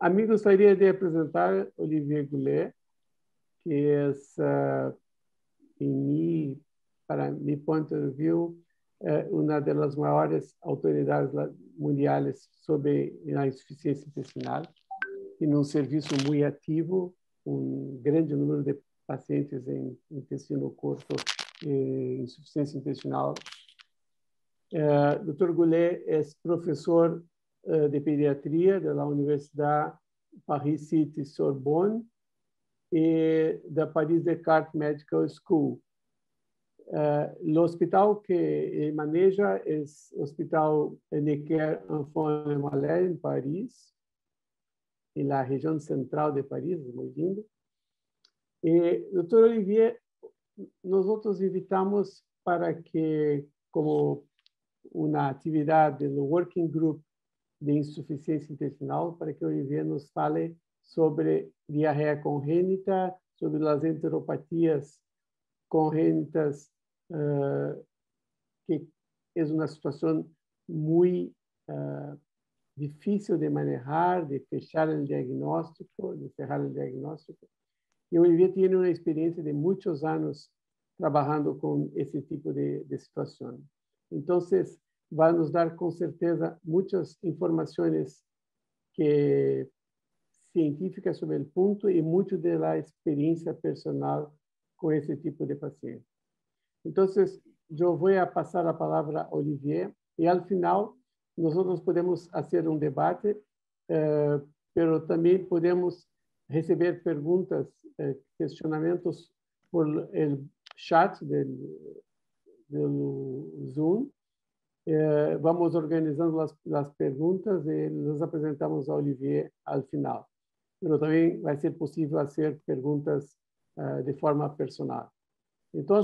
a mí gustaría de presentar Olivier Goulet, que es, uh, en mi, para mi punto de una de las maiores autoridades mundiais sobre a insuficiência intestinal, e num serviço muito ativo, um grande número de pacientes em intestino curto e insuficiência intestinal. Uh, Dr. Goulet é professor de pediatria da Universidade Paris City Sorbonne e da Paris Descartes Medical School. Uh, o hospital que maneja é o Hospital Necker Enfant et Malais, em Paris, na região central de Paris, muito lindo. E, doutor Olivier, nós outros invitamos para que, como uma atividade do Working Group de Insuficiência Intestinal, para que Olivier nos fale sobre diarreia congênita, sobre as enteropatias congênitas, uh, que é uma situação muito uh, difícil de manejar, de fechar o diagnóstico, de cerrar o diagnóstico. E Olivier tem uma experiência de muitos anos trabalhando com esse tipo de, de situação. Então, vai nos dar com certeza muitas informações que científicas sobre o ponto e muito da experiência personal com esse tipo de paciente. Então, eu vou passar a palavra a Olivier e, ao final, nós podemos fazer um debate, eh, também podemos receber perguntas, eh, questionamentos por el chat do Zoom. Eh, vamos organizando as, as perguntas e nos apresentamos a Olivier ao final. Mas também vai ser possível fazer perguntas uh, de forma personal. Então,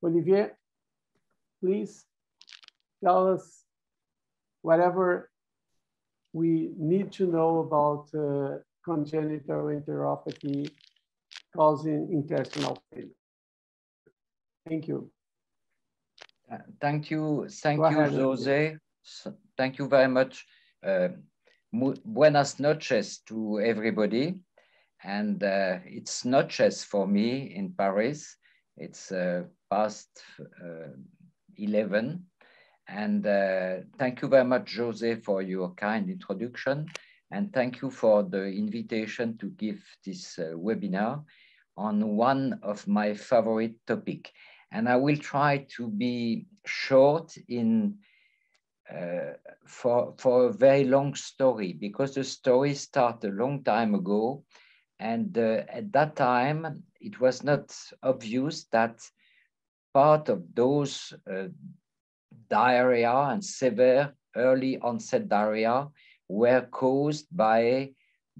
Olivier, please tell us whatever we need to know about uh, congenital enteropathy causing intestinal failure. Thank you. Uh, thank you. Thank Go you, ahead, Jose. So, thank you very much. Uh, buenas noches to everybody. And uh, it's noches for me in Paris. It's uh, past uh, 11. And uh, thank you very much, Jose, for your kind introduction. And thank you for the invitation to give this webinar on one of my favorite topic. And I will try to be short in uh, for, for a very long story because the story started a long time ago. And uh, at that time, it was not obvious that part of those uh, diarrhea and severe early onset diarrhea were caused by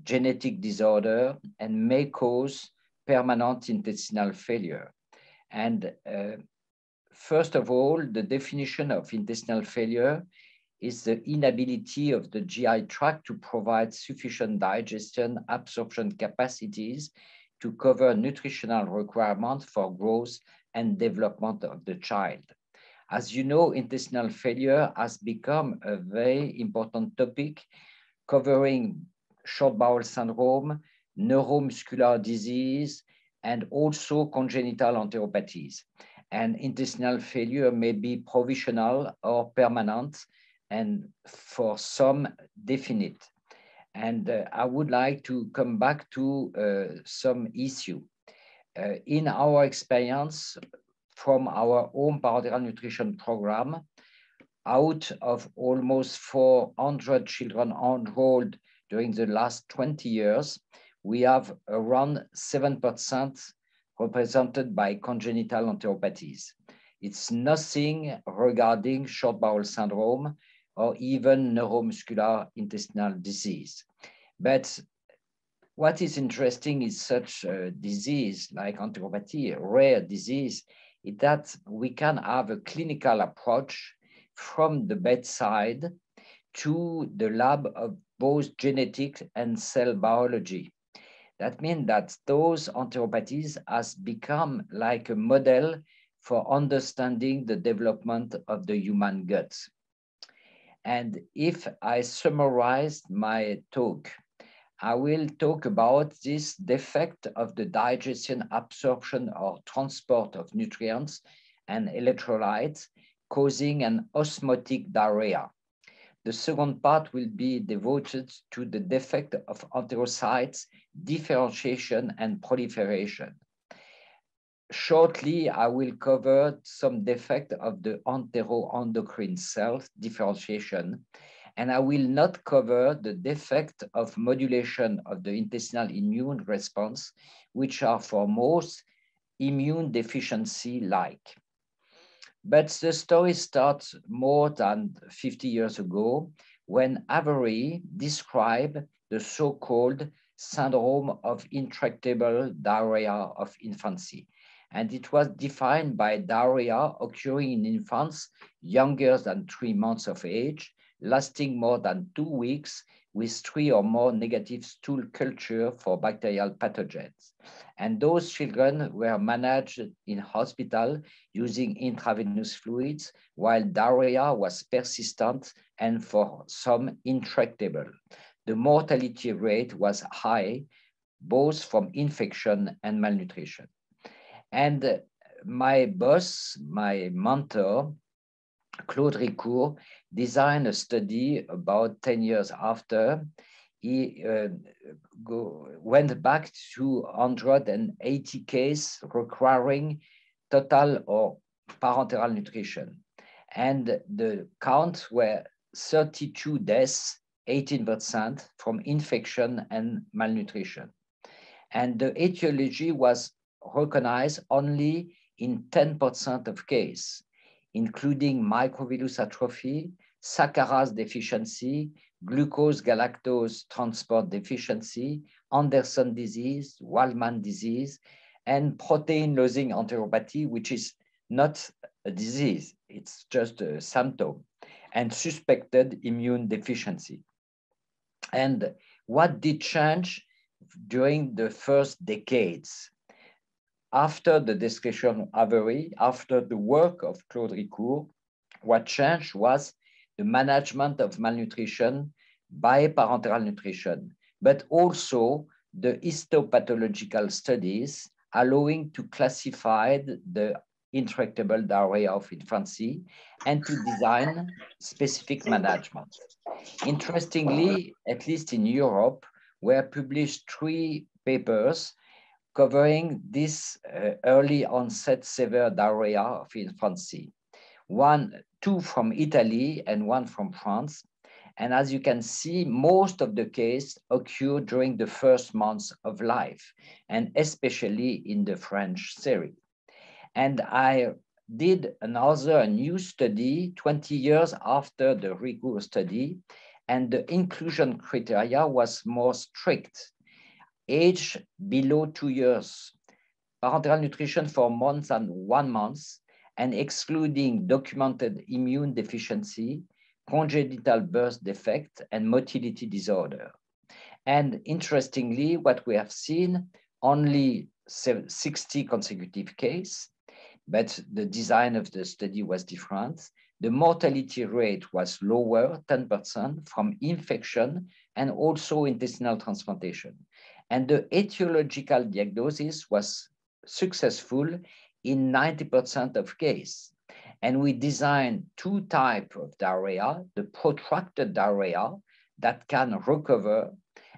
genetic disorder and may cause permanent intestinal failure. And uh, first of all, the definition of intestinal failure is the inability of the GI tract to provide sufficient digestion absorption capacities to cover nutritional requirements for growth and development of the child. As you know, intestinal failure has become a very important topic covering short bowel syndrome, neuromuscular disease, and also congenital enteropathies. And intestinal failure may be provisional or permanent, and for some, definite. And uh, I would like to come back to uh, some issue. Uh, in our experience from our own parenteral nutrition program, out of almost 400 children enrolled during the last 20 years, we have around 7% represented by congenital enteropathies. It's nothing regarding short bowel syndrome or even neuromuscular intestinal disease. But what is interesting is such a disease like enteropathy, a rare disease, is that we can have a clinical approach from the bedside to the lab of both genetics and cell biology. That means that those enteropathies has become like a model for understanding the development of the human gut. And if I summarize my talk, I will talk about this defect of the digestion, absorption, or transport of nutrients and electrolytes causing an osmotic diarrhea. The second part will be devoted to the defect of enterocytes, differentiation and proliferation. Shortly, I will cover some defect of the enteroendocrine cells differentiation, and I will not cover the defect of modulation of the intestinal immune response, which are for most immune deficiency like. But the story starts more than 50 years ago when Avery described the so-called syndrome of intractable diarrhea of infancy. And it was defined by diarrhea occurring in infants younger than three months of age, lasting more than two weeks with three or more negative stool culture for bacterial pathogens. And those children were managed in hospital using intravenous fluids, while diarrhea was persistent and for some intractable. The mortality rate was high, both from infection and malnutrition. And my boss, my mentor, Claude Ricour, designed a study about 10 years after. He uh, go, went back to 180 cases requiring total or parenteral nutrition. And the counts were 32 deaths, 18% from infection and malnutrition. And the etiology was recognized only in 10% of cases including microvillus atrophy, saccharase deficiency, glucose galactose transport deficiency, Anderson disease, Waldmann disease, and protein losing enteropathy, which is not a disease, it's just a symptom, and suspected immune deficiency. And what did change during the first decades? after the description of Avery, after the work of Claude Ricour, what changed was the management of malnutrition by parenteral nutrition, but also the histopathological studies allowing to classify the intractable diarrhea of infancy and to design specific management. Interestingly, at least in Europe, were published three papers covering this uh, early onset severe diarrhea of infancy. One, two from Italy and one from France. And as you can see, most of the cases occur during the first months of life, and especially in the French series. And I did another new study 20 years after the Ricour study, and the inclusion criteria was more strict age below two years, parenteral nutrition for more than one month, and excluding documented immune deficiency, congenital birth defect, and motility disorder. And interestingly, what we have seen, only 60 consecutive cases, but the design of the study was different. The mortality rate was lower, 10%, from infection and also intestinal transplantation. And the etiological diagnosis was successful in 90% of cases. And we designed two types of diarrhea, the protracted diarrhea that can recover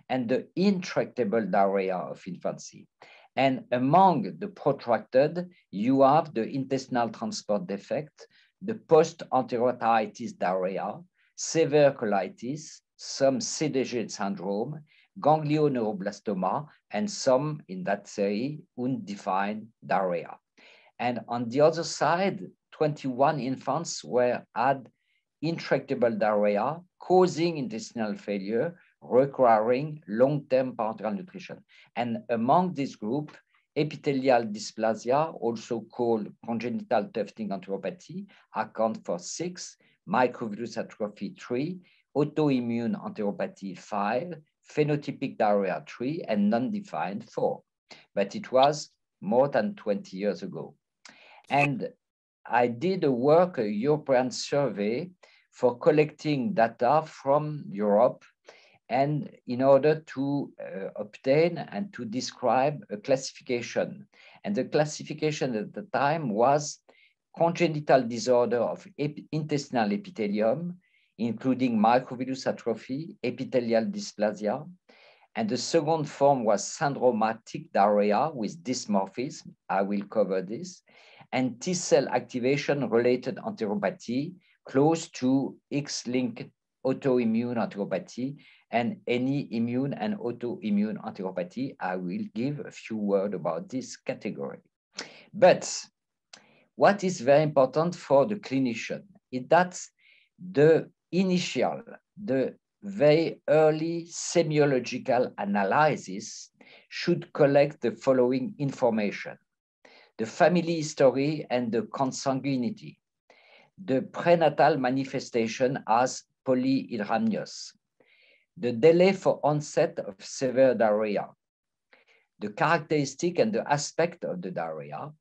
and the intractable diarrhea of infancy. And among the protracted, you have the intestinal transport defect, the post-enteritis diarrhea, severe colitis, some CDG syndrome, ganglioneuroblastoma, and some in that series, undefined diarrhea. And on the other side, 21 infants were had intractable diarrhea causing intestinal failure, requiring long-term parenteral nutrition. And among this group, epithelial dysplasia, also called congenital tufting enteropathy, account for six, microvillus atrophy three, autoimmune enteropathy five, phenotypic diarrhea 3 and non-defined 4. But it was more than 20 years ago. And I did a work, a European survey for collecting data from Europe and in order to uh, obtain and to describe a classification. And the classification at the time was congenital disorder of ep intestinal epithelium, including microvillus atrophy, epithelial dysplasia. And the second form was syndromatic diarrhea with dysmorphism. I will cover this. And T cell activation related enteropathy close to X-linked autoimmune enteropathy and any immune and autoimmune enteropathy. I will give a few words about this category. But what is very important for the clinician is that the initial, the very early semiological analysis should collect the following information. The family history and the consanguinity, the prenatal manifestation as polyhydramnios, the delay for onset of severe diarrhea, the characteristic and the aspect of the diarrhea,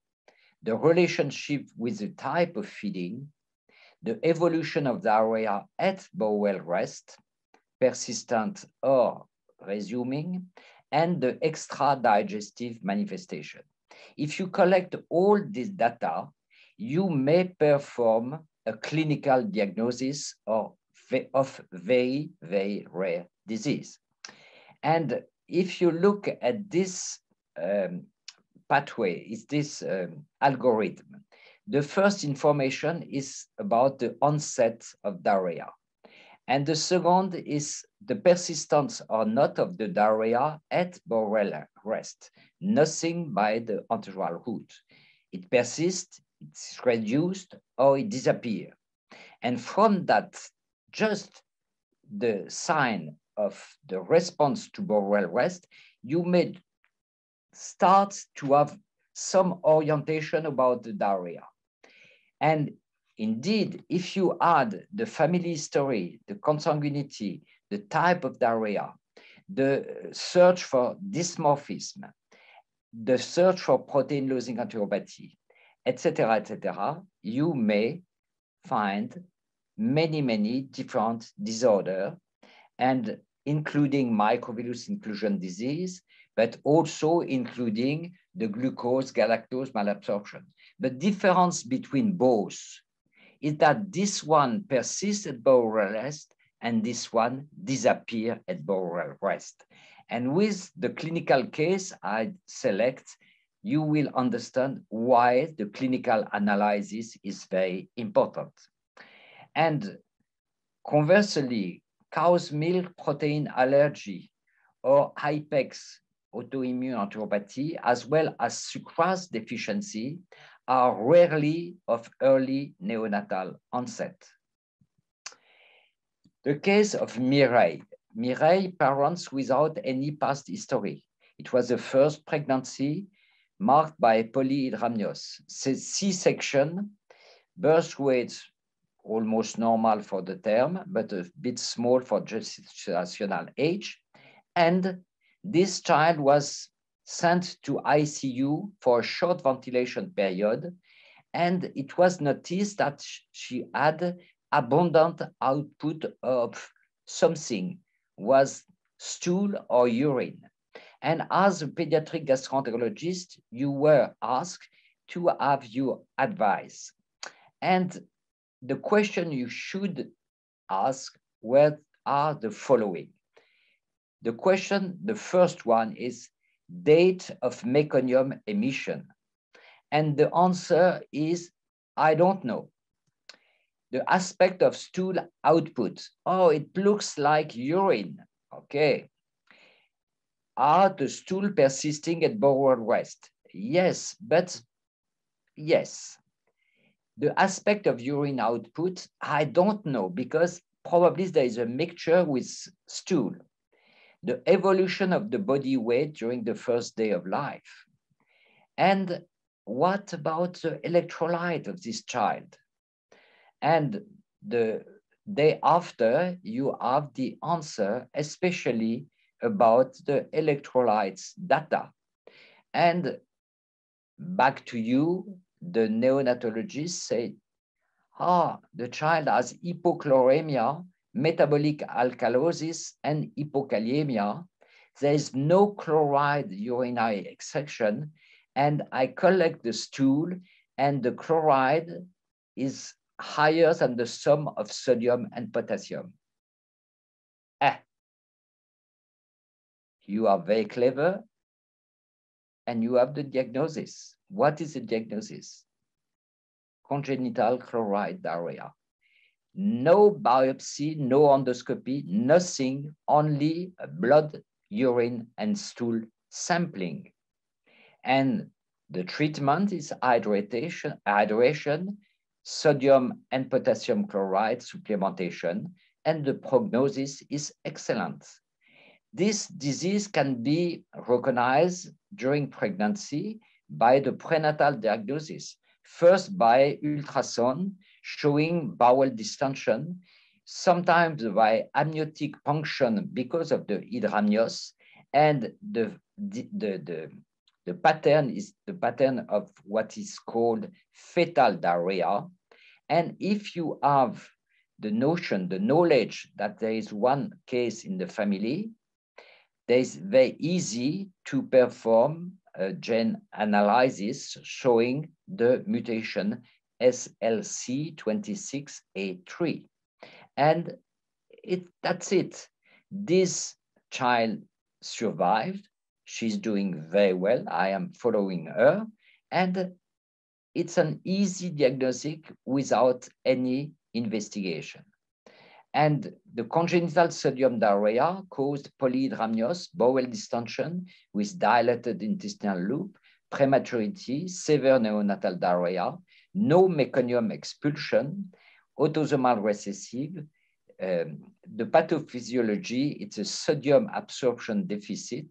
the relationship with the type of feeding, the evolution of diarrhea at bowel rest, persistent or resuming, and the extra digestive manifestation. If you collect all this data, you may perform a clinical diagnosis or of very, very rare disease. And if you look at this um, pathway, is this um, algorithm, the first information is about the onset of diarrhea. And the second is the persistence or not of the diarrhea at bowel rest, nothing by the enteral route. It persists, it's reduced, or it disappears. And from that just the sign of the response to bowel rest, you may start to have some orientation about the diarrhea. And indeed, if you add the family history, the consanguinity, the type of diarrhea, the search for dysmorphism, the search for protein-losing enteropathy, etc., etc., you may find many, many different disorders, and including microvillus inclusion disease, but also including the glucose galactose malabsorption. The difference between both is that this one persists at bowel rest and this one disappear at bowel rest. And with the clinical case I select, you will understand why the clinical analysis is very important. And conversely, cow's milk protein allergy or IPEX autoimmune enteropathy, as well as sucrase deficiency, are rarely of early neonatal onset. The case of Mireille. Mireille parents without any past history. It was the first pregnancy marked by polyhydramnios. C-section, birth weight almost normal for the term, but a bit small for gestational age. And this child was sent to ICU for a short ventilation period. And it was noticed that she had abundant output of something, was stool or urine. And as a pediatric gastroenterologist, you were asked to have your advice. And the question you should ask what are the following. The question, the first one is date of meconium emission. And the answer is, I don't know. The aspect of stool output, oh, it looks like urine. Okay. Are the stool persisting at bowel rest? Yes, but yes. The aspect of urine output, I don't know because probably there is a mixture with stool. The evolution of the body weight during the first day of life. And what about the electrolyte of this child? And the day after, you have the answer, especially about the electrolytes data. And back to you, the neonatologist said, ah, the child has hypochloremia, metabolic alkalosis, and hypokalemia. There is no chloride urinary extraction, and I collect the stool, and the chloride is higher than the sum of sodium and potassium. Ah, you are very clever, and you have the diagnosis. What is the diagnosis? Congenital chloride diarrhea no biopsy, no endoscopy, nothing, only blood, urine, and stool sampling. And the treatment is hydration, hydration, sodium and potassium chloride supplementation, and the prognosis is excellent. This disease can be recognized during pregnancy by the prenatal diagnosis, first by ultrasound showing bowel distension, sometimes by amniotic punction because of the hydramnios, and the, the, the, the pattern is the pattern of what is called fetal diarrhea. And if you have the notion, the knowledge that there is one case in the family, there is very easy to perform a gene analysis showing the mutation SLC26A3. And it, that's it. This child survived. She's doing very well. I am following her. And it's an easy diagnostic without any investigation. And the congenital sodium diarrhea caused polyhydramnios, bowel distension with dilated intestinal loop, prematurity, severe neonatal diarrhea, no meconium expulsion, autosomal recessive. Um, the pathophysiology, it's a sodium absorption deficit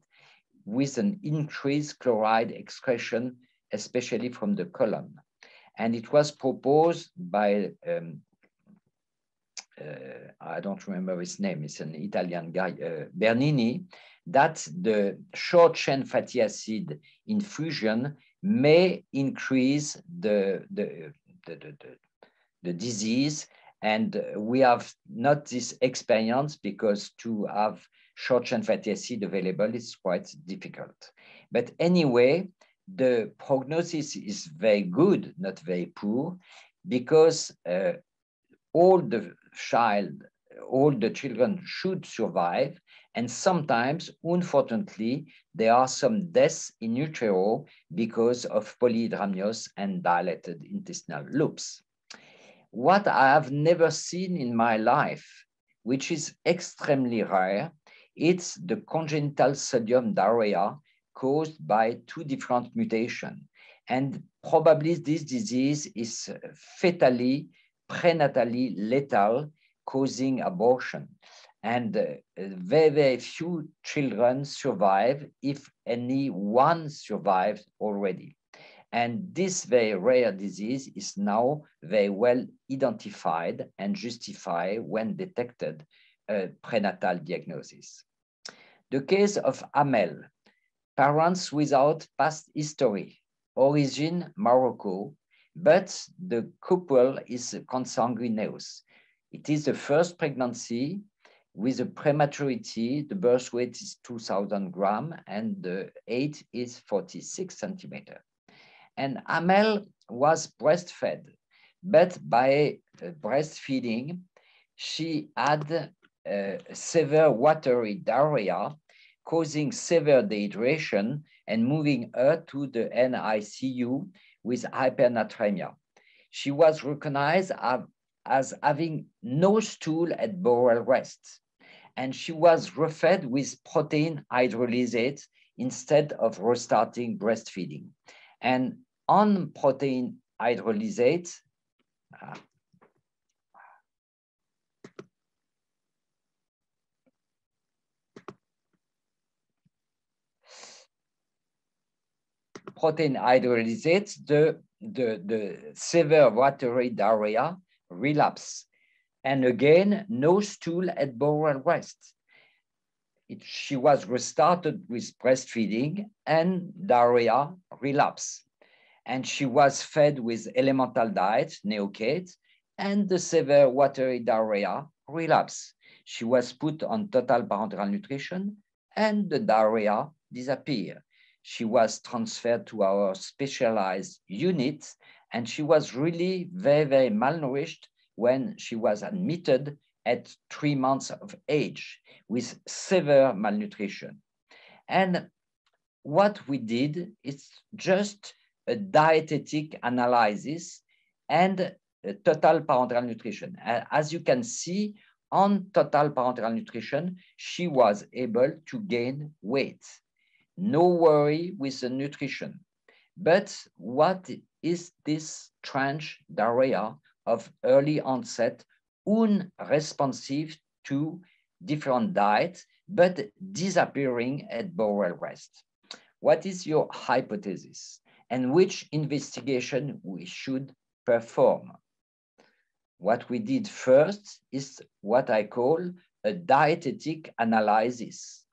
with an increased chloride excretion, especially from the colon. And it was proposed by, um, uh, I don't remember his name, it's an Italian guy, uh, Bernini, that the short chain fatty acid infusion may increase the, the, the, the, the disease. And we have not this experience because to have short chain fatty acid available is quite difficult. But anyway, the prognosis is very good, not very poor, because uh, all the child, all the children should survive and sometimes, unfortunately, there are some deaths in utero because of polyhydramnios and dilated intestinal loops. What I have never seen in my life, which is extremely rare, it's the congenital sodium diarrhea caused by two different mutations. And probably this disease is fatally, prenatally lethal, causing abortion and uh, very, very few children survive, if any one survived already. And this very rare disease is now very well identified and justified when detected a prenatal diagnosis. The case of Amel, parents without past history, origin Morocco, but the couple is consanguineous. It is the first pregnancy with a prematurity, the birth weight is 2000 gram and the height is 46 centimeter. And Amel was breastfed, but by uh, breastfeeding, she had uh, severe watery diarrhea, causing severe dehydration and moving her to the NICU with hypernatremia. She was recognized as having no stool at bowel rest and she was refed with protein hydrolysate instead of restarting breastfeeding. And on protein hydrolysate, uh, protein hydrolysate, the, the, the severe watery diarrhea relapse and again, no stool at bowel rest. It, she was restarted with breastfeeding and diarrhea relapse. And she was fed with elemental diet, neocate, and the severe watery diarrhea relapse. She was put on total parenteral nutrition and the diarrhea disappeared. She was transferred to our specialized unit and she was really very, very malnourished when she was admitted at three months of age with severe malnutrition. And what we did is just a dietetic analysis and total parenteral nutrition. As you can see, on total parenteral nutrition, she was able to gain weight. No worry with the nutrition. But what is this strange diarrhea of early onset, unresponsive to different diets, but disappearing at bowel rest? What is your hypothesis? And which investigation we should perform? What we did first is what I call a dietetic analysis.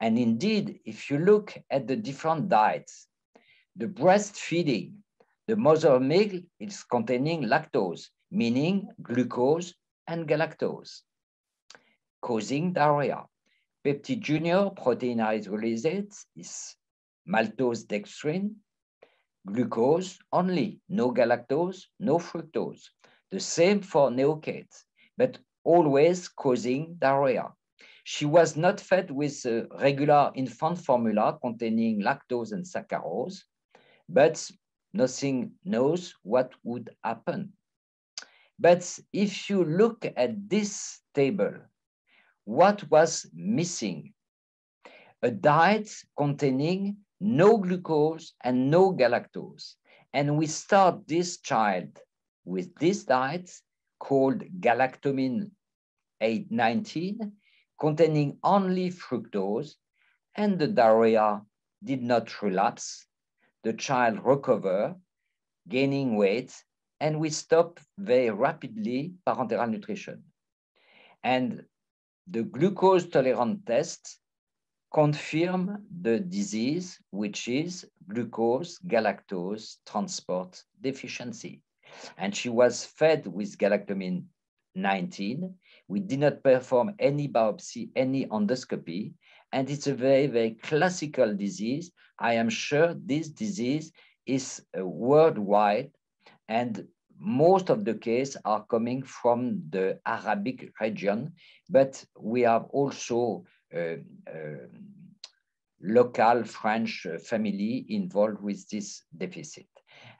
And indeed, if you look at the different diets, the breastfeeding, the mother milk is containing lactose, meaning glucose and galactose, causing diarrhea. Pepti-Junior proteinase hydrolysate is maltose dextrin, glucose only, no galactose, no fructose. The same for Neocate, but always causing diarrhea. She was not fed with regular infant formula containing lactose and saccharose, but nothing knows what would happen. But if you look at this table, what was missing? A diet containing no glucose and no galactose. And we start this child with this diet called galactomin 819, containing only fructose, and the diarrhea did not relapse. The child recovered, gaining weight, and we stop very rapidly parenteral nutrition. And the glucose tolerant test confirm the disease, which is glucose galactose transport deficiency and she was fed with galactomin 19. We did not perform any biopsy, any endoscopy, and it's a very, very classical disease. I am sure this disease is worldwide, and most of the cases are coming from the Arabic region, but we have also uh, local French family involved with this deficit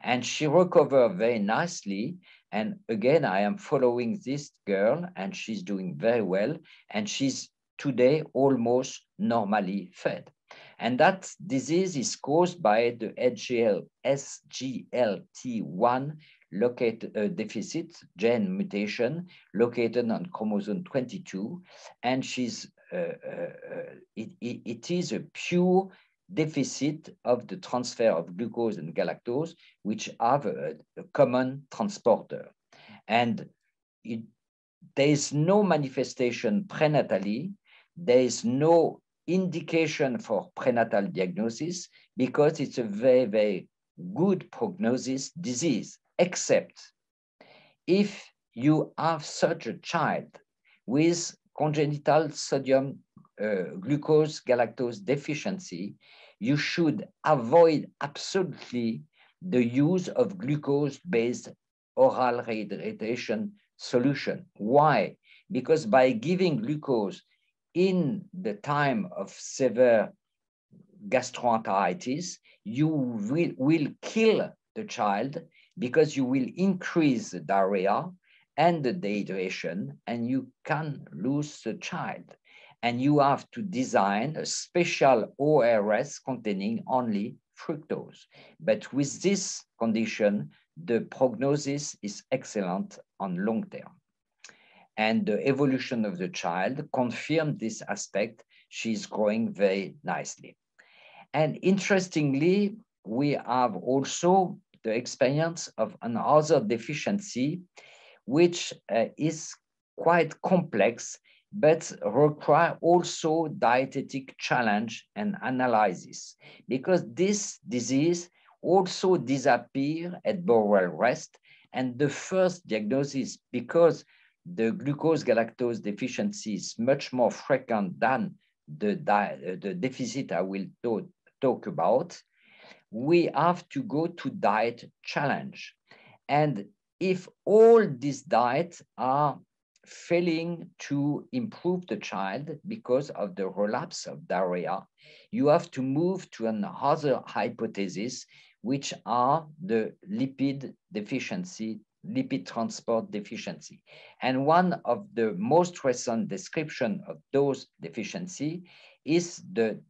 and she recovered very nicely. And again, I am following this girl and she's doing very well. And she's today almost normally fed. And that disease is caused by the HGL, SGLT1 located uh, deficit gene mutation located on chromosome 22. And she's, uh, uh, uh it, it, it is a pure deficit of the transfer of glucose and galactose, which have a, a common transporter. And it, there is no manifestation prenatally, there is no indication for prenatal diagnosis because it's a very, very good prognosis disease, except if you have such a child with congenital sodium uh, glucose galactose deficiency, you should avoid absolutely the use of glucose-based oral rehydration solution. Why? Because by giving glucose in the time of severe gastroenteritis, you will, will kill the child because you will increase the diarrhea and the dehydration and you can lose the child and you have to design a special ORS containing only fructose. But with this condition, the prognosis is excellent on long term. And the evolution of the child confirmed this aspect. She's growing very nicely. And interestingly, we have also the experience of another deficiency, which uh, is quite complex but require also dietetic challenge and analysis because this disease also disappear at bowel rest and the first diagnosis because the glucose galactose deficiency is much more frequent than the, uh, the deficit I will talk about, we have to go to diet challenge. And if all these diets are failing to improve the child because of the relapse of diarrhea, you have to move to another hypothesis, which are the lipid deficiency, lipid transport deficiency. And one of the most recent description of those deficiency is the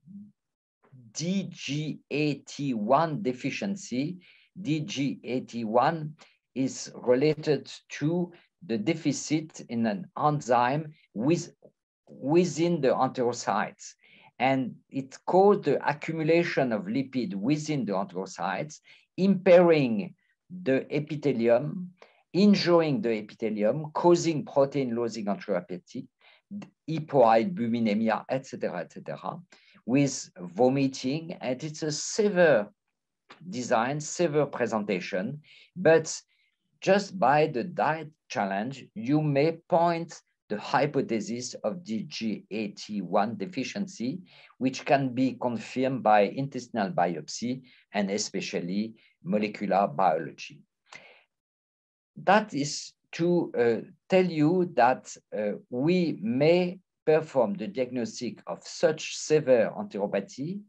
DGAT1 deficiency. DGAT1 is related to the deficit in an enzyme with, within the enterocytes. And it caused the accumulation of lipid within the enterocytes, impairing the epithelium, injuring the epithelium, causing protein losing enteropathy, hypoalbuminemia, etc., etc., with vomiting. And it's a severe design, severe presentation, but just by the diet challenge, you may point the hypothesis of DGAT1 deficiency, which can be confirmed by intestinal biopsy and especially molecular biology. That is to uh, tell you that uh, we may perform the diagnostic of such severe enteropathy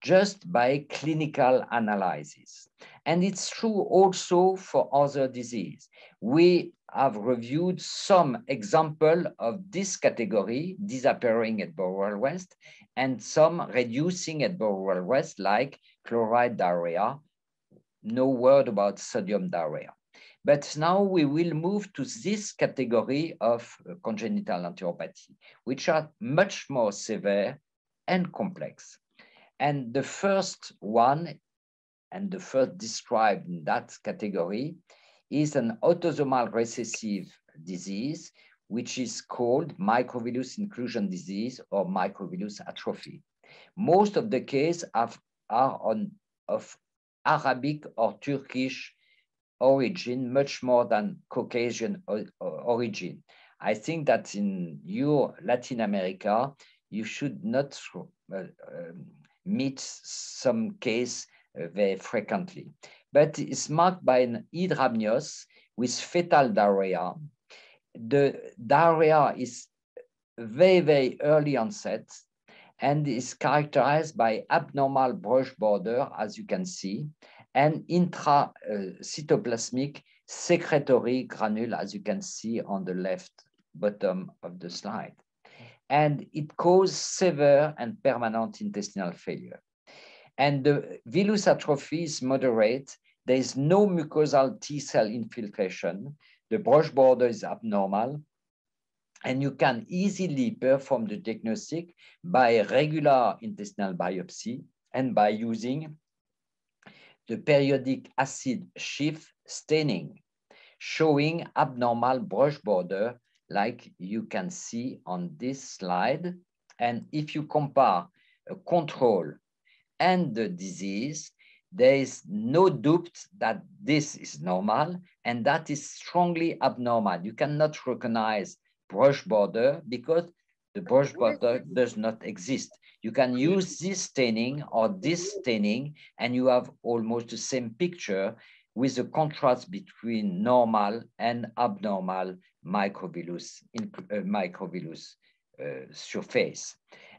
just by clinical analysis. And it's true also for other disease. We have reviewed some example of this category disappearing at bowel rest and some reducing at bowel rest like chloride diarrhea. No word about sodium diarrhea. But now we will move to this category of uh, congenital enteropathy, which are much more severe and complex. And the first one, and the first described in that category, is an autosomal recessive disease, which is called microvillus inclusion disease or microvillus atrophy. Most of the cases are on, of Arabic or Turkish origin, much more than Caucasian origin. I think that in your Latin America, you should not uh, um, meet some case uh, very frequently. But it's marked by an hydramnios with fetal diarrhea. The diarrhea is very, very early onset and is characterized by abnormal brush border, as you can see, and intracytoplasmic secretory granule, as you can see on the left bottom of the slide and it causes severe and permanent intestinal failure. And the villus atrophy is moderate. There is no mucosal T cell infiltration. The brush border is abnormal. And you can easily perform the diagnostic by regular intestinal biopsy and by using the periodic acid Schiff staining, showing abnormal brush border like you can see on this slide. And if you compare a control and the disease, there is no doubt that this is normal and that is strongly abnormal. You cannot recognize brush border because the brush border does not exist. You can use this staining or this staining and you have almost the same picture with a contrast between normal and abnormal microvillus, in, uh, microvillus uh, surface.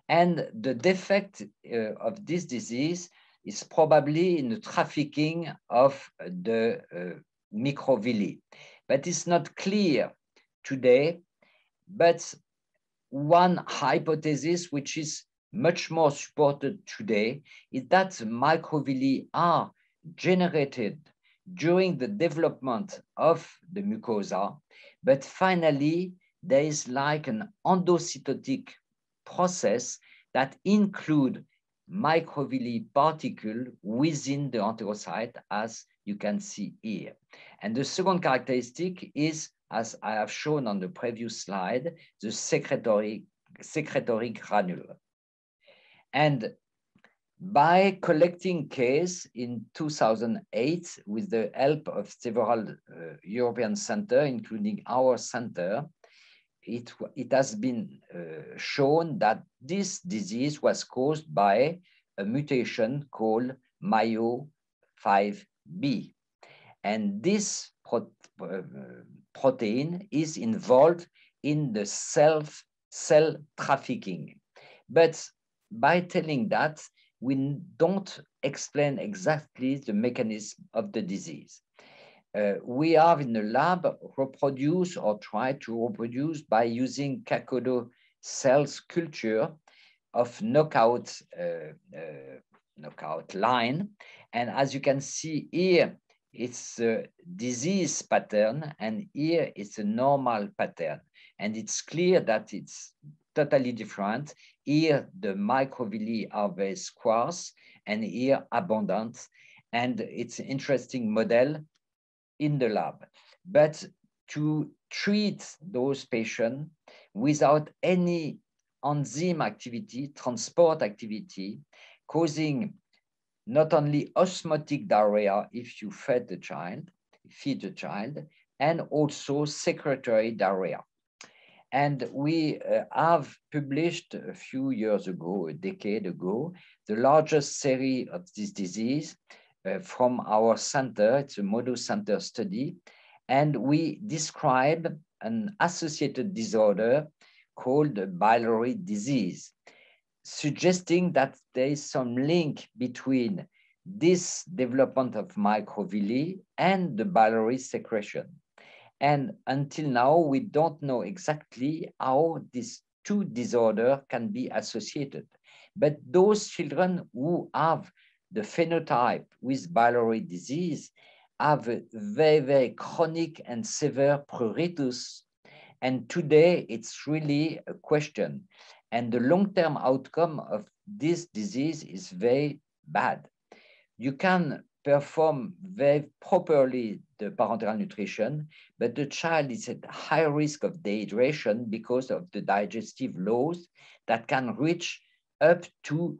And the defect uh, of this disease is probably in the trafficking of the uh, microvilli. But it's not clear today, but one hypothesis which is much more supported today is that microvilli are generated during the development of the mucosa but finally, there is like an endocytotic process that include microvilli particle within the enterocyte, as you can see here. And the second characteristic is, as I have shown on the previous slide, the secretory, secretory granule. And by collecting case in 2008 with the help of several uh, European centers, including our center, it, it has been uh, shown that this disease was caused by a mutation called MYO5B. And this pro uh, protein is involved in the self cell trafficking. But by telling that, we don't explain exactly the mechanism of the disease. Uh, we have in the lab reproduce or try to reproduce by using Caco-2 cells culture of knockout, uh, uh, knockout line. And as you can see here, it's a disease pattern and here it's a normal pattern. And it's clear that it's totally different. Here, the microvilli are very scarce and here abundant. And it's an interesting model in the lab. But to treat those patients without any enzyme activity, transport activity, causing not only osmotic diarrhea if you fed the child, feed the child, and also secretory diarrhea. And we uh, have published a few years ago, a decade ago, the largest series of this disease uh, from our center. It's a Modo Center study. And we describe an associated disorder called biliary disease, suggesting that there is some link between this development of microvilli and the biliary secretion. And until now, we don't know exactly how these two disorders can be associated. But those children who have the phenotype with biliary disease have a very, very chronic and severe pruritus. And today it's really a question. And the long-term outcome of this disease is very bad. You can perform very properly the parenteral nutrition, but the child is at high risk of dehydration because of the digestive loss that can reach up to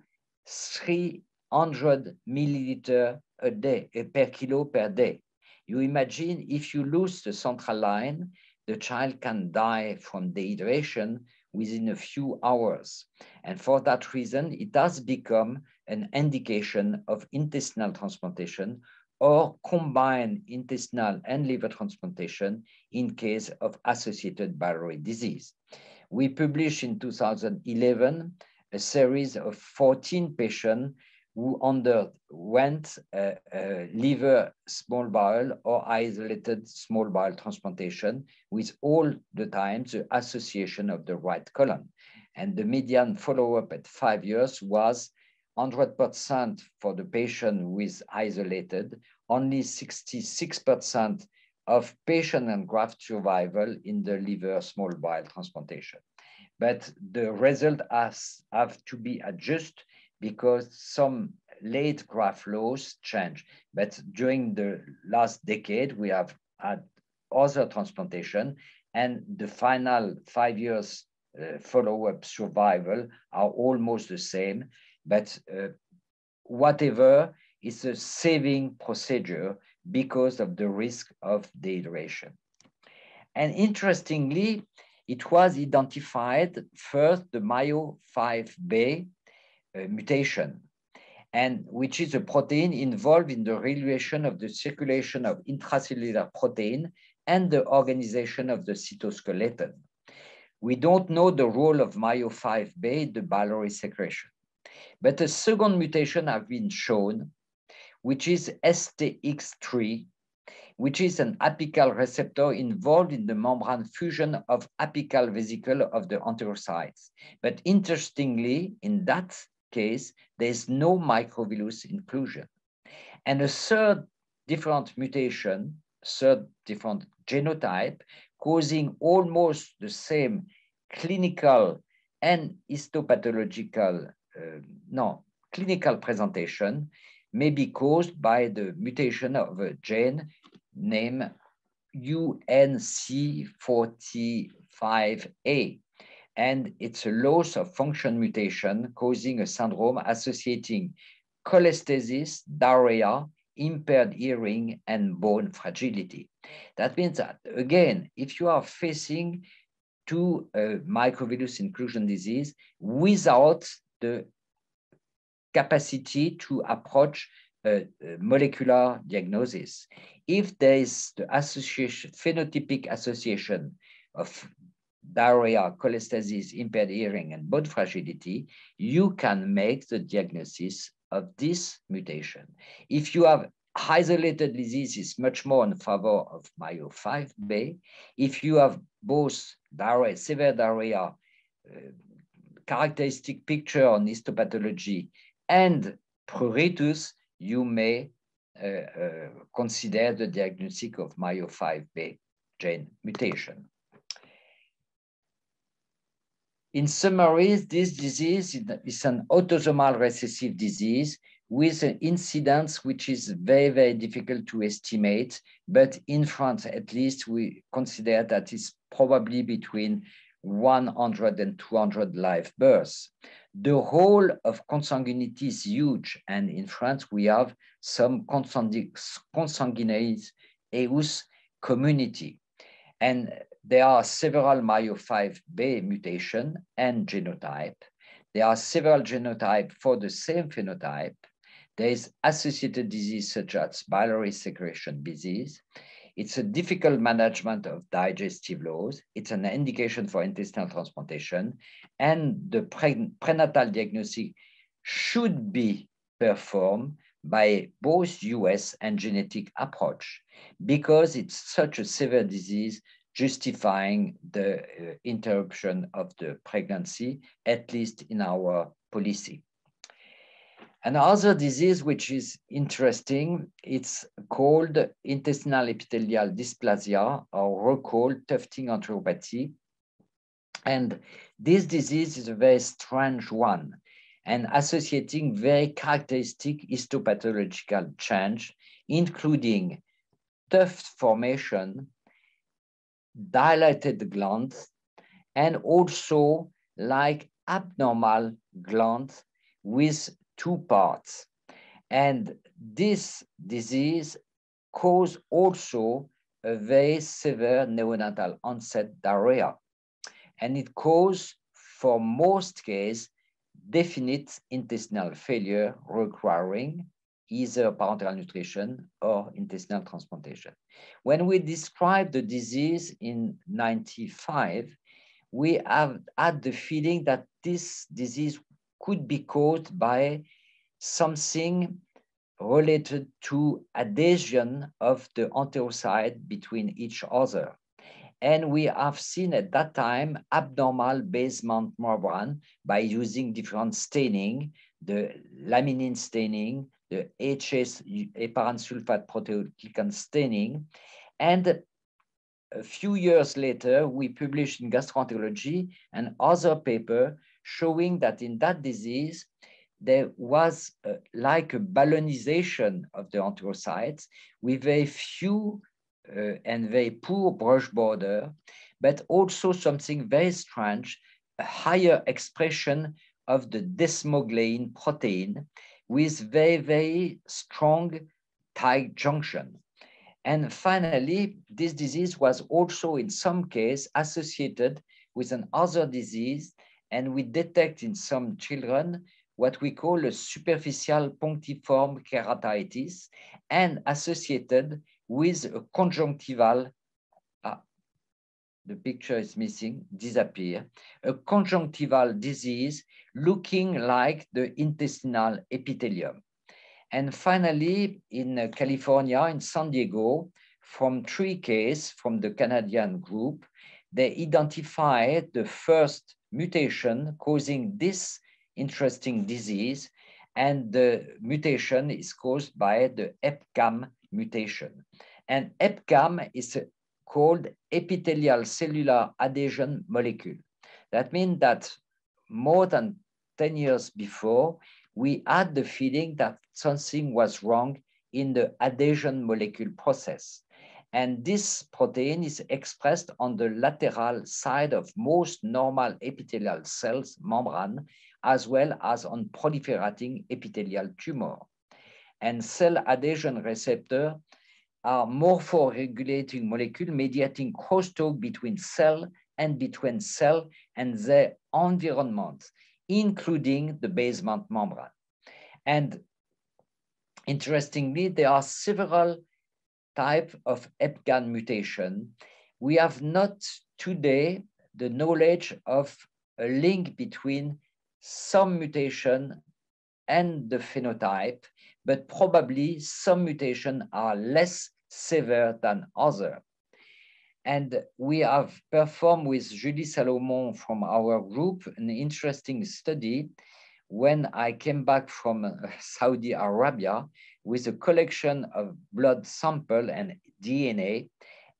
300 milliliter a day, eh, per kilo per day. You imagine if you lose the central line, the child can die from dehydration within a few hours. And for that reason, it has become an indication of intestinal transplantation or combined intestinal and liver transplantation in case of associated biliary disease. We published in 2011 a series of 14 patients who underwent a, a uh, uh, liver small bowel or isolated small bowel transplantation with all the time the association of the right colon. And the median follow-up at five years was 100% for the patient with isolated, only 66% of patient and graft survival in the liver small bowel transplantation. But the result has have to be adjusted because some late graft loss change. But during the last decade, we have had other transplantation and the final five years uh, follow-up survival are almost the same. But uh, whatever is a saving procedure because of the risk of dehydration. And interestingly, it was identified first the MYO5B uh, Uh, mutation, and which is a protein involved in the regulation of the circulation of intracellular protein and the organization of the cytoskeleton. We don't know the role of MYO5B in the biliary secretion. But a second mutation has been shown, which is STX3, which is an apical receptor involved in the membrane fusion of apical vesicle of the enterocytes. But interestingly, in that case, there's no microvillus inclusion. And a third different mutation, third different genotype, causing almost the same clinical and histopathological, uh, no, clinical presentation may be caused by the mutation of a gene named UNC45A. And it's a loss of function mutation causing a syndrome associating cholestasis, diarrhea, impaired hearing, and bone fragility. That means that, again, if you are facing to a microvillus inclusion disease without the capacity to approach a, molecular diagnosis. If there is the association, phenotypic association of diarrhea, cholestasis, impaired hearing, and bone fragility, you can make the diagnosis of this mutation. If you have isolated disease is much more in favor of MYO5B. If you have both diarrhea, severe diarrhea, uh, characteristic picture on histopathology, and pruritus, you may uh, uh, consider the diagnostic of MYO5B gene mutation. In summary, this disease is an autosomal recessive disease with an incidence which is very, very difficult to estimate. But in France, at least, we consider that it's probably between 100 and 200 live births. The role of consanguinity is huge. And in France, we have some consanguineous EUS community. And there are several MYO5B mutation and genotype. There are several genotype for the same phenotype. There is associated disease such as biliary secretion disease. It's a difficult management of digestive loss. It's an indication for intestinal transplantation. And the pre prenatal diagnostic should be performed by both US and genetic approach because it's such a severe disease justifying the uh, interruption of the pregnancy, at least in our policy. Another disease which is interesting, it's called intestinal epithelial dysplasia or recalled tufting enteropathy. And this disease is a very strange one and associating very characteristic histopathological change, including tuft formation, dilated glands, and also like abnormal glands with two parts. And this disease cause also a very severe neonatal onset diarrhea. And it cause, for most cases, definite intestinal failure requiring either parenteral nutrition or intestinal transplantation. When we described the disease in 95, we have had the feeling that this disease could be caused by something related to adhesion of the enterocyte between each other. And we have seen at that time abnormal basement membrane by using different staining, the laminin staining, the HS heparan sulfate proteoglycan staining. And a few years later, we published in gastroenterology an other paper showing that in that disease, there was uh, like a ballonization of the enterocytes with very few uh, and very poor brush border, but also something very strange, a higher expression of the desmoglein protein with very, very strong tight junction. And finally, this disease was also in some case associated with an other disease and we detect in some children what we call a superficial punctiform keratitis and associated with a conjunctival, the picture is missing, disappear, a conjunctival disease looking like the intestinal epithelium. And finally, in uh, California, in San Diego, from three cases from the Canadian group, they identified the first mutation causing this interesting disease. And the mutation is caused by the EpCAM mutation. And EpCAM is called epithelial cellular adhesion molecule. That means that more than 10 years before, we had the feeling that something was wrong in the adhesion molecule process. And this protein is expressed on the lateral side of most normal epithelial cells membrane, as well as on proliferating epithelial tumor. And cell adhesion receptor are morphoregulating molecule mediating crosstalk between cell and between cell and their environment, including the basement membrane. And interestingly, there are several type of EpCAM mutation, we have not today the knowledge of a link between some mutation and the phenotype, but probably some mutation are less severe than other. And we have performed with Julie Salomon from our group an interesting study when I came back from uh, Saudi Arabia with a collection of blood sample and DNA.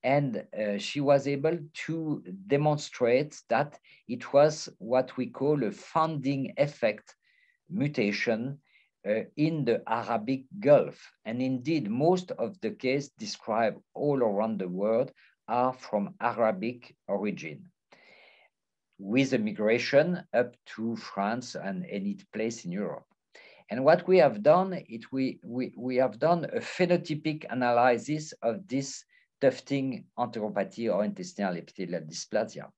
And uh, she was able to demonstrate that it was what we call a founding effect mutation uh, in the Arabic Gulf. And indeed, most of the cases described all around the world are from Arabic origin with a migration up to France and any place in Europe. And what we have done, it, we, we, we have done a phenotypic analysis of this tufting enteropathy or intestinal epithelial dysplasia.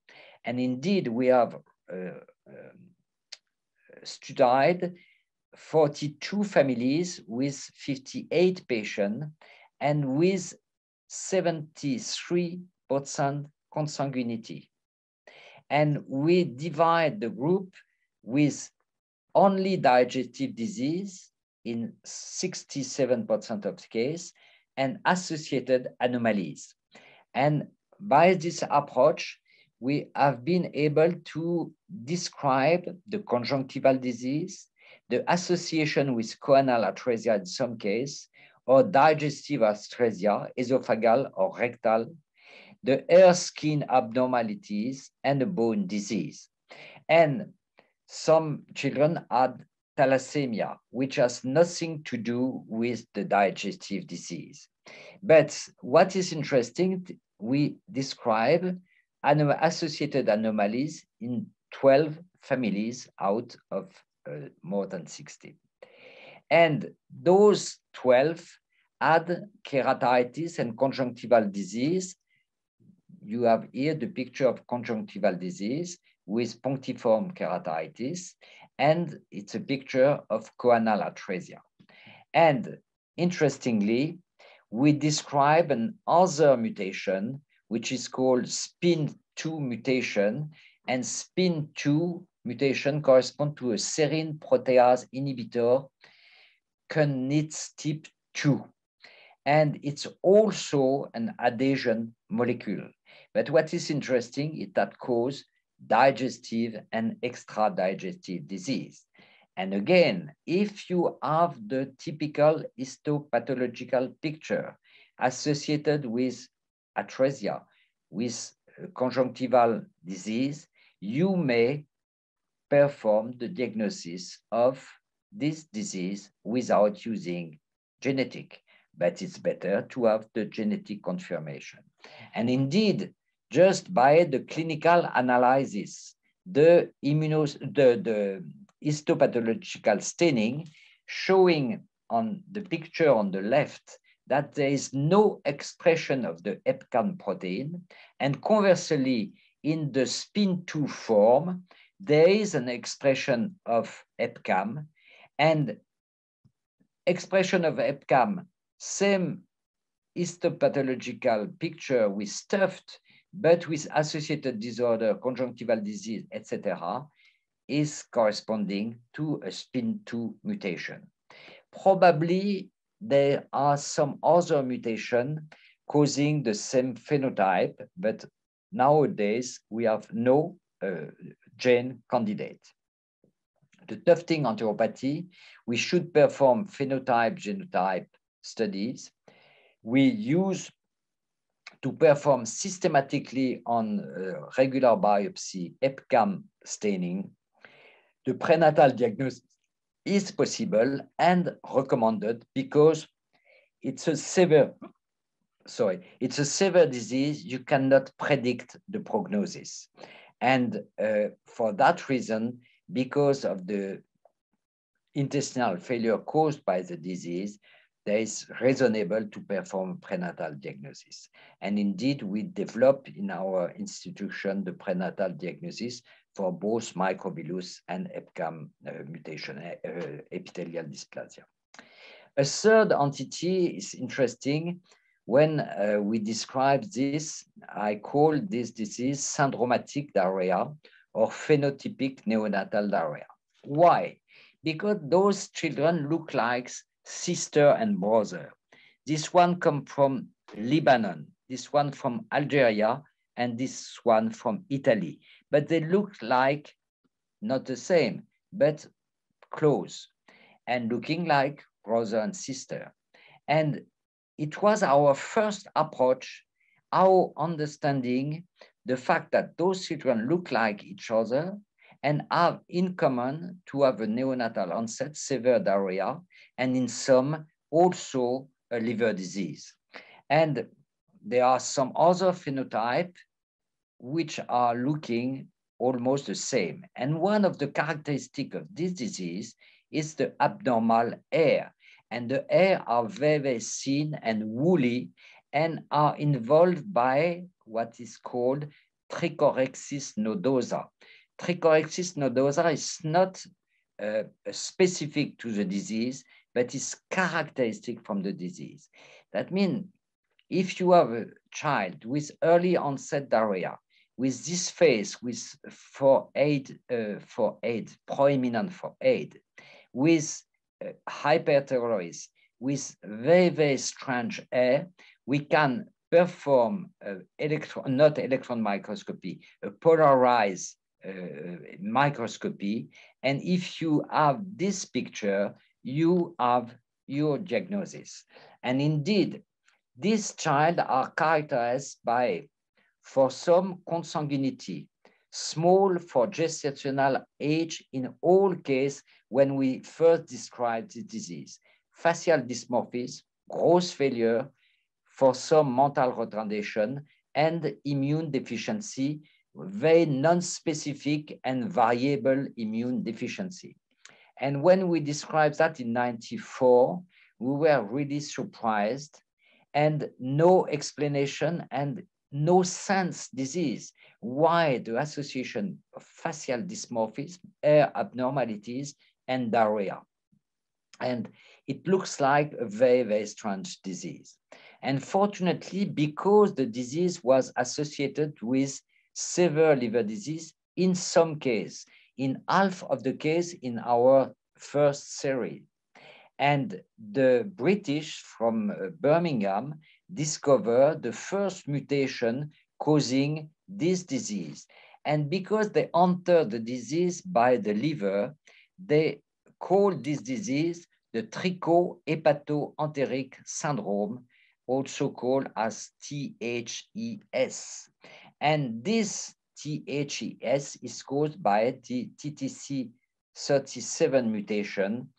And indeed, we have uh, uh, studied 42 families with 58 patients and with 73% consanguinity. And we divide the group with only digestive disease in 67% of the case and associated anomalies. And by this approach, we have been able to describe the conjunctival disease, the association with choanal atresia in some case, or digestive atresia, esophageal or rectal, the hair skin abnormalities, and the bone disease. And some children had thalassemia, which has nothing to do with the digestive disease. But what is interesting, we describe associated anomalies in 12 families out of uh, more than 60. And those 12 had keratitis and conjunctival disease. You have here the picture of conjunctival disease with punctiform keratitis, and it's a picture of choanal atresia. And interestingly, we describe an other mutation, which is called SPINT2 mutation, and SPINT2 mutation correspond to a serine protease inhibitor, Kunitz type 2. And it's also an adhesion molecule. But what is interesting is that cause digestive and extra-digestive disease. And again, if you have the typical histopathological picture associated with atresia, with conjunctival disease, you may perform the diagnosis of this disease without using genetic, but it's better to have the genetic confirmation. And indeed, just by the clinical analysis, the, immunos the, the histopathological staining showing on the picture on the left that there is no expression of the EpCAM protein. And conversely, in the SPINT2 form, there is an expression of EpCAM and expression of EpCAM, same histopathological picture with stuffed but with associated disorder, conjunctival disease, etc., is corresponding to a SPINT2 mutation. Probably there are some other mutation causing the same phenotype, but nowadays we have no uh, gene candidate. The tufting enteropathy, we should perform phenotype genotype studies. We use to perform systematically on uh, regular biopsy EpCAM staining, the prenatal diagnosis is possible and recommended because it's a severe sorry, it's a severe disease. You cannot predict the prognosis. And uh, for that reason, because of the intestinal failure caused by the disease, there is reasonable to perform prenatal diagnosis. And indeed, we develop in our institution the prenatal diagnosis for both microvillus and EPCAM uh, mutation, uh, epithelial dysplasia. A third entity is interesting. When uh, we describe this, I call this disease syndromatic diarrhea or phenotypic neonatal diarrhea. Why? Because those children look like sister and brother. This one come from Lebanon, this one from Algeria, and this one from Italy. But they look like not the same, but close and looking like brother and sister. And it was our first approach, our understanding the fact that those children look like each other and have in common to have a neonatal onset severe diarrhea and in some also a liver disease. And there are some other phenotype which are looking almost the same. And one of the characteristic of this disease is the abnormal hair. And the hair are very, very thin and woolly and are involved by what is called trichorrhexis nodosa. Trichorrhexis nodosa is not uh, specific to the disease, but is characteristic from the disease. That means if you have a child with early onset diarrhea, with this face, with for aid, uh, for aid, proeminent for aid, with hyperthyroid, with very, very strange hair, we can perform uh, electron, not electron microscopy, a polarized uh, microscopy. And if you have this picture, you have your diagnosis. And indeed, these child are characterized by, for some, consanguinity, small for gestational age in all cases when we first described the disease, facial dysmorphism, gross failure, for some mental retardation, and immune deficiency, very non-specific and variable immune deficiency. And when we described that in 94, we were really surprised and no explanation and no sense disease. Why the association of facial dysmorphism, hair abnormalities, and diarrhea. And it looks like a very, very strange disease. And fortunately, because the disease was associated with severe liver disease, in some case, in half of the case in our first series. And the British from uh, Birmingham discovered the first mutation causing this disease. And because they enter the disease by the liver, they call this disease the trichohepatoenteric syndrome, also called as THES. And this THES is caused by the TTC37 mutation,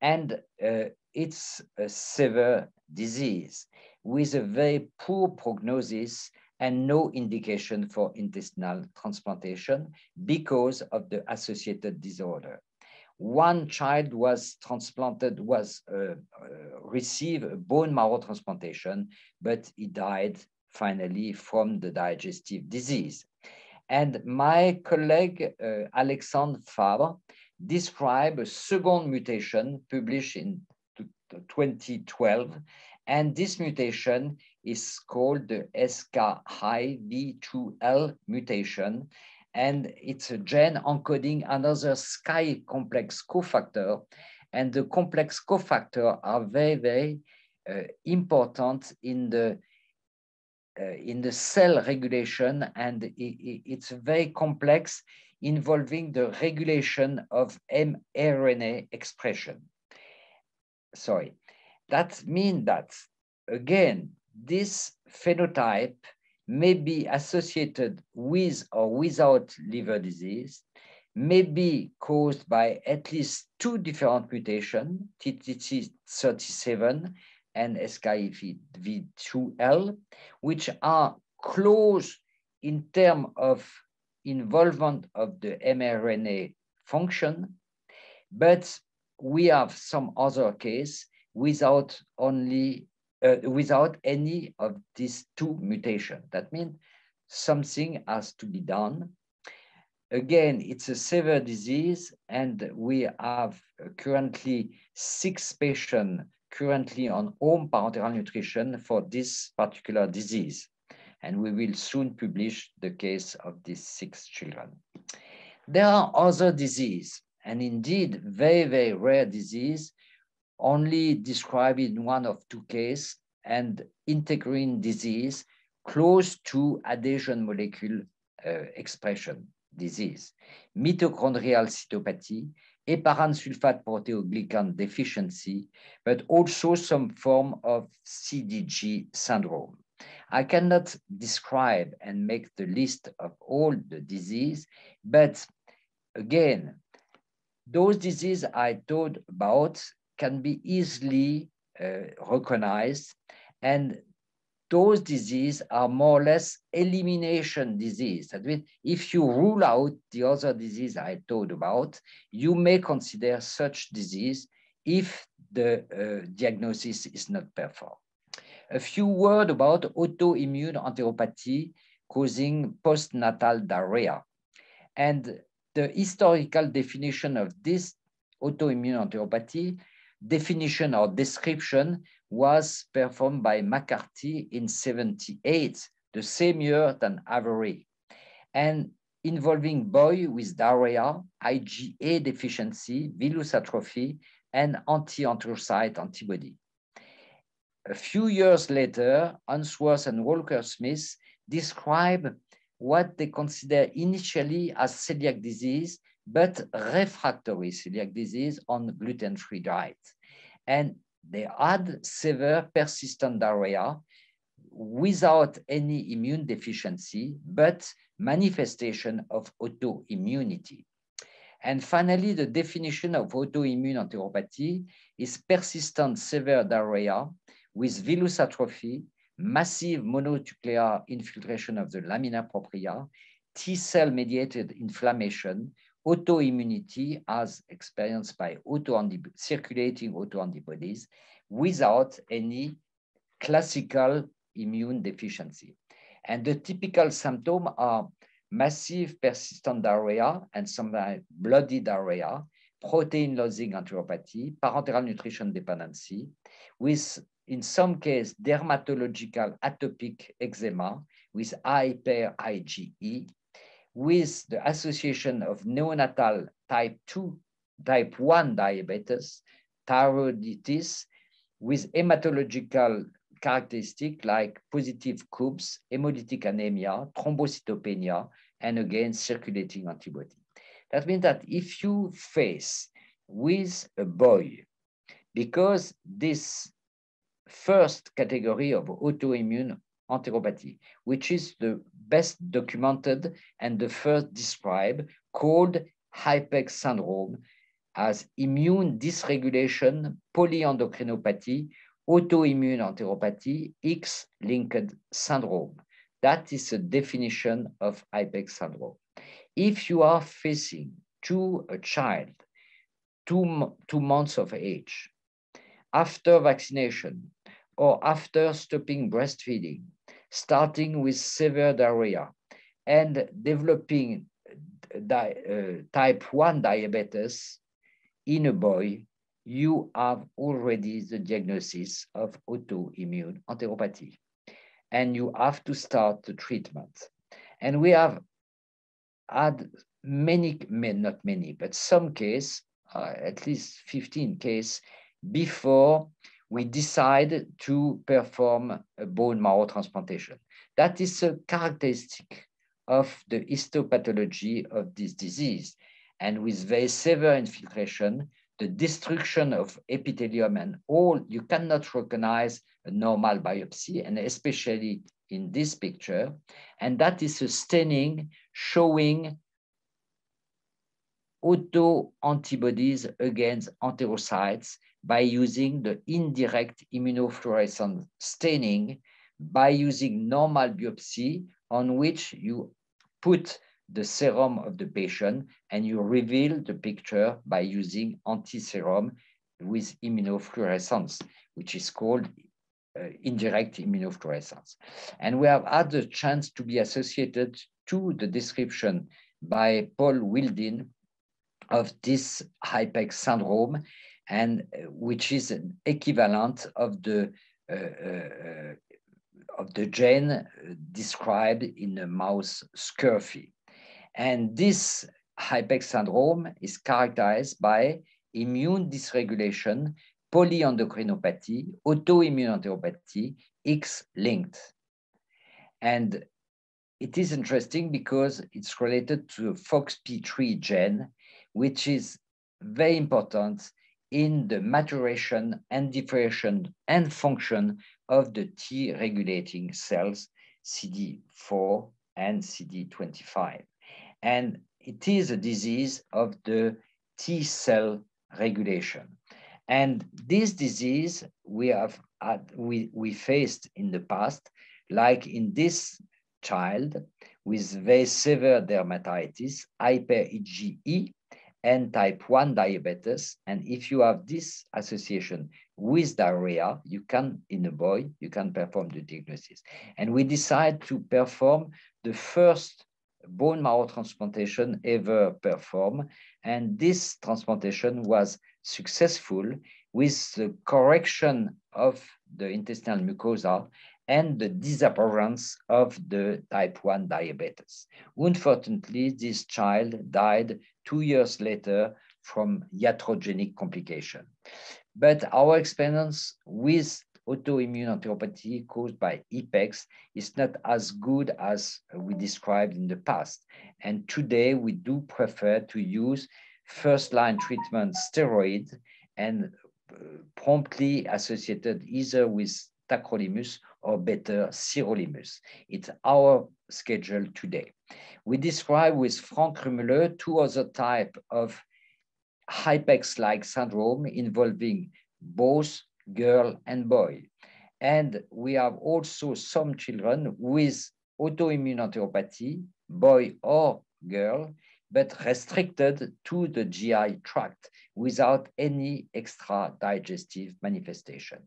and uh, it's a severe disease with a very poor prognosis and no indication for intestinal transplantation because of the associated disorder. One child was transplanted, was uh, uh, received a bone marrow transplantation, but he died finally from the digestive disease. And my colleague, uh, Alexandre Fabre, described a second mutation published in 2012. And this mutation is called the SKI-V2L mutation. And it's a gene encoding another SKI complex cofactor. And the complex cofactor are very, very uh, important in the uh, in the cell regulation, and it, it's very complex, involving the regulation of mRNA expression. Sorry, that means that, again, this phenotype may be associated with or without liver disease, may be caused by at least two different mutations, TTC37 and SKIV2L, which are close in terms of involvement of the mRNA function, but we have some other case without only uh, without any of these two mutations. That means something has to be done. Again, it's a severe disease, and we have currently six patients currently on home parenteral nutrition for this particular disease. And we will soon publish the case of these six children. There are other diseases, and indeed very, very rare disease, only described in one of two cases, and integrin disease close to adhesion molecule uh, expression disease, mitochondrial cytopathy, heparan sulfate proteoglycan deficiency, but also some form of CDG syndrome. I cannot describe and make the list of all the disease, but again, those diseases I told about can be easily uh, recognized and those diseases are more or less elimination disease. That means if you rule out the other disease I told about, you may consider such disease if the uh, diagnosis is not performed. A few words about autoimmune enteropathy causing postnatal diarrhea. And the historical definition of this autoimmune enteropathy, definition or description was performed by McCarthy in 78, the same year than Avery, and involving boy with diarrhea, IgA deficiency, villus atrophy, and anti-enterocyte antibody. A few years later, Unsworth and Walker Smith describe what they consider initially as celiac disease, but refractory celiac disease on gluten-free diet. And they had severe persistent diarrhea without any immune deficiency, but manifestation of autoimmunity. And finally, the definition of autoimmune enteropathy is persistent severe diarrhea with villus atrophy, massive mononuclear infiltration of the lamina propria, T-cell mediated inflammation, autoimmunity as experienced by auto circulating autoantibodies without any classical immune deficiency. And the typical symptoms are massive persistent diarrhea and sometimes uh, bloody diarrhea, protein losing enteropathy, parenteral nutrition dependency, with in some cases dermatological atopic eczema with hyper IgE, with the association of neonatal type 2, type 1 diabetes, thyroiditis, with hematological characteristic like positive Coombs, hemolytic anemia, thrombocytopenia, and again, circulating antibody. That means that if you face with a boy, because this first category of autoimmune enteropathy, which is the best documented and the first described, called IPEX syndrome as immune dysregulation, polyendocrinopathy, autoimmune enteropathy, X-linked syndrome. That is the definition of IPEX syndrome. If you are facing to a child, two, two months of age, after vaccination, or after stopping breastfeeding, starting with severe diarrhea and developing di uh, type 1 diabetes in a boy, you have already the diagnosis of autoimmune enteropathy. And you have to start the treatment. And we have had many, not many, but some case, uh, at least 15 case, before we decide to perform a bone marrow transplantation. That is a characteristic of the histopathology of this disease. And with very severe infiltration, the destruction of epithelium and all, you cannot recognize a normal biopsy, and especially in this picture. And that is a staining showing auto antibodies against enterocytes by using the indirect immunofluorescent staining by using normal biopsy on which you put the serum of the patient and you reveal the picture by using anti-serum with immunofluorescence, which is called uh, indirect immunofluorescence. And we have had the chance to be associated to the description by Paul Wildin of this IPEX syndrome, and uh, which is an equivalent of the uh, uh, of the gene described in the mouse scurfy. And this IPEX syndrome is characterized by immune dysregulation, polyendocrinopathy, autoimmune enteropathy, X-linked. And it is interesting because it's related to FOXP3 gene, which is very important in the maturation and differentiation and function of the T regulating cells, CD4 and CD25. And it is a disease of the T cell regulation. And this disease we have had, we, we faced in the past, like in this child with very severe dermatitis, hyper IgE, and type 1 diabetes. And if you have this association with diarrhea, you can, in a boy, you can perform the diagnosis. And we decide to perform the first bone marrow transplantation ever performed. And this transplantation was successful with the correction of the intestinal mucosa and the disappearance of the type 1 diabetes. Unfortunately, this child died two years later from iatrogenic complication. But our experience with autoimmune enteropathy caused by IPEX is not as good as we described in the past. And today we do prefer to use first-line treatment steroid and uh, promptly associated either with tacrolimus or better sirolimus. It's our schedule today. We describe with Frank Ruemmele two other type of IPEX-like syndrome involving both girl and boy. And we have also some children with autoimmune enteropathy, boy or girl, but restricted to the GI tract without any extra digestive manifestation.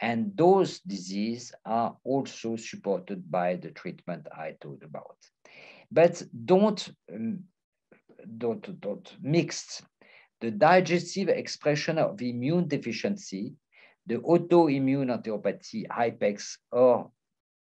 And those diseases are also supported by the treatment I told about. But don't, um, don't, don't mix the digestive expression of immune deficiency, the autoimmune enteropathy, IPEX, or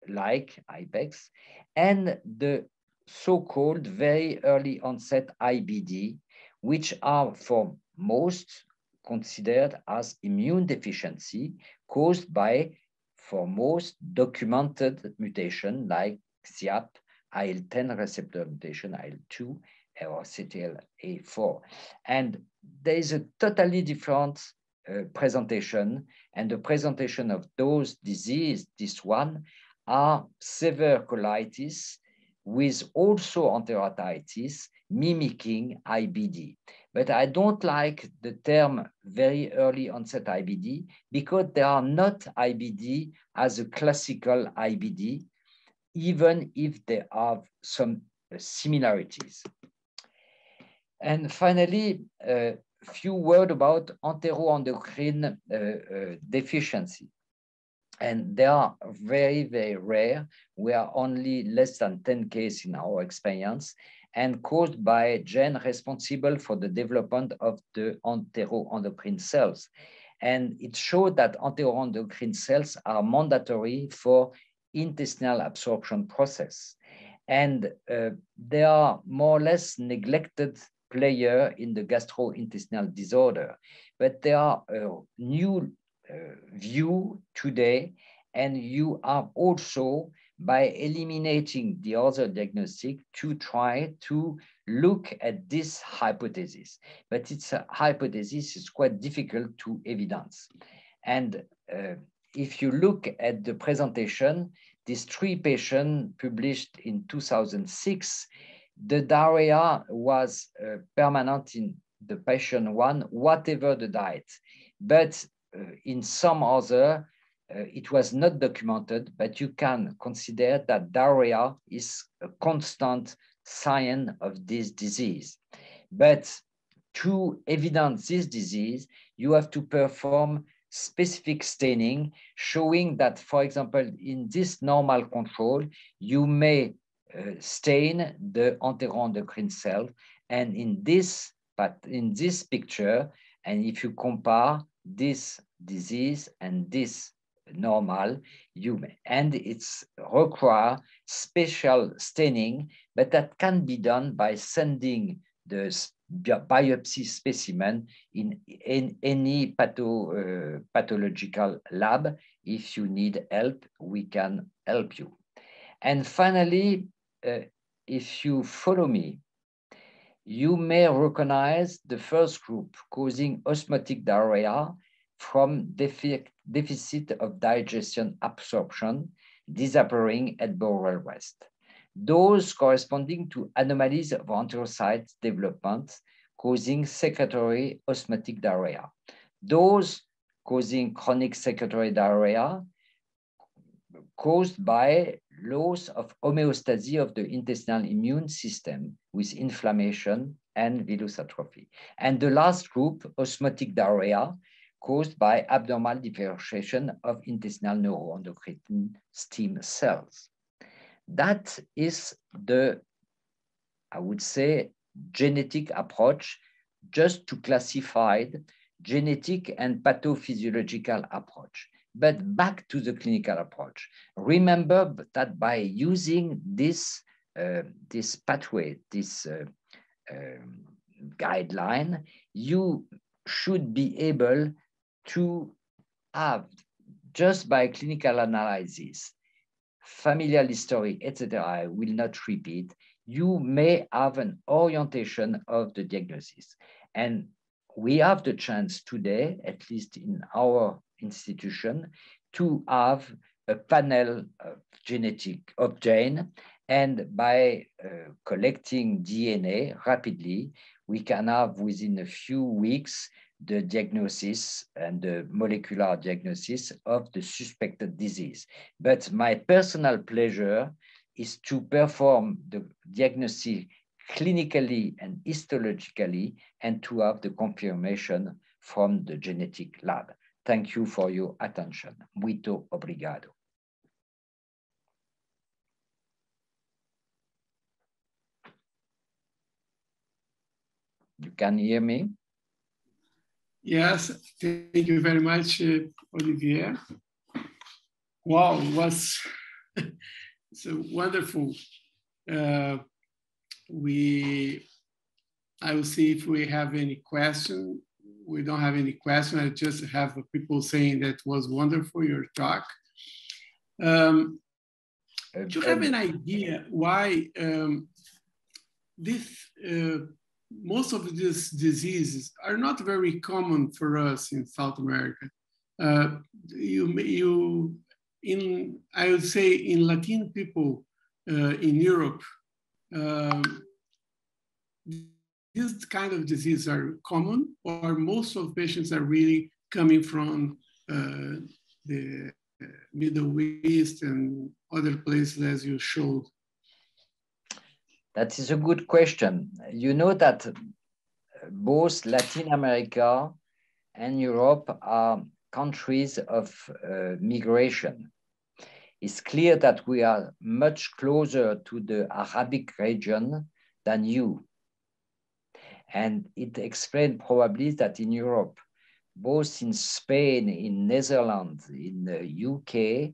like IPEX, and the so-called very early onset IBD, which are for most considered as immune deficiency caused by, for most, documented mutation like XIAP, IL-10 receptor mutation, IL-2, or CTLA4. And there is a totally different uh, presentation, and the presentation of those disease, this one, are severe colitis with also enterotitis mimicking IBD. But I don't like the term very early onset IBD because they are not IBD as a classical IBD, even if they have some similarities. And finally, a few words about enteroendocrine uh, uh, deficiency. And they are very, very rare. We are only less than 10 cases in our experience and caused by a gene responsible for the development of the enteroendocrine cells. And it showed that enteroendocrine cells are mandatory for intestinal absorption process. And uh, they are more or less neglected player in the gastrointestinal disorder, but they are a new uh, view today, and you are also by eliminating the other diagnostic to try to look at this hypothesis. But it's a hypothesis, it's quite difficult to evidence. And uh, if you look at the presentation, these three patients published in 2006, the diarrhea was uh, permanent in the patient one, whatever the diet. but uh, in some other, uh, it was not documented, but you can consider that diarrhea is a constant sign of this disease. But to evidence this disease, you have to perform specific staining showing that, for example, in this normal control, you may uh, stain the enteroendocrine cell. And in this, but in this picture, and if you compare this disease and this normal, you may, and it's require special staining, but that can be done by sending the biopsy specimen in, in any patho, uh, pathological lab. If you need help, we can help you. And finally, uh, if you follow me, you may recognize the first group causing osmotic diarrhea from defi deficit of digestion absorption disappearing at bowel rest. Those corresponding to anomalies of enterocyte development causing secretory osmotic diarrhea. Those causing chronic secretory diarrhea caused by loss of homeostasis of the intestinal immune system with inflammation and villus atrophy. And the last group, osmotic diarrhea, caused by abnormal differentiation of intestinal neuroendocrine stem cells. That is the, I would say, genetic approach just to classify genetic and pathophysiological approach. But back to the clinical approach. Remember that by using this, uh, this pathway, this uh, uh, guideline, you should be able to have, just by clinical analysis, familial history, etc., I will not repeat, you may have an orientation of the diagnosis. And we have the chance today, at least in our institution, to have a panel of genetic of gene, and by uh, collecting DNA rapidly, we can have within a few weeks the diagnosis and the molecular diagnosis of the suspected disease. But my personal pleasure is to perform the diagnosis clinically and histologically and to have the confirmation from the genetic lab. Thank you for your attention. Muito obrigado. You can hear me? Yes, thank you very much, uh, Olivier. Wow, was so wonderful. Uh, we, I will see if we have any question. We don't have any question. I just have people saying that was wonderful your talk. Um, do you have an idea why um, this uh, most of these diseases are not very common for us in South America. Uh, you, you, in, I would say in Latin people uh, in Europe, um, these kind of diseases are common or most of patients are really coming from uh, the Middle East and other places as you showed. That is a good question. You know that both Latin America and Europe are countries of uh, migration. It's clear that we are much closer to the Arabic region than you. And it explains probably that in Europe, both in Spain, in Netherlands, in the UK,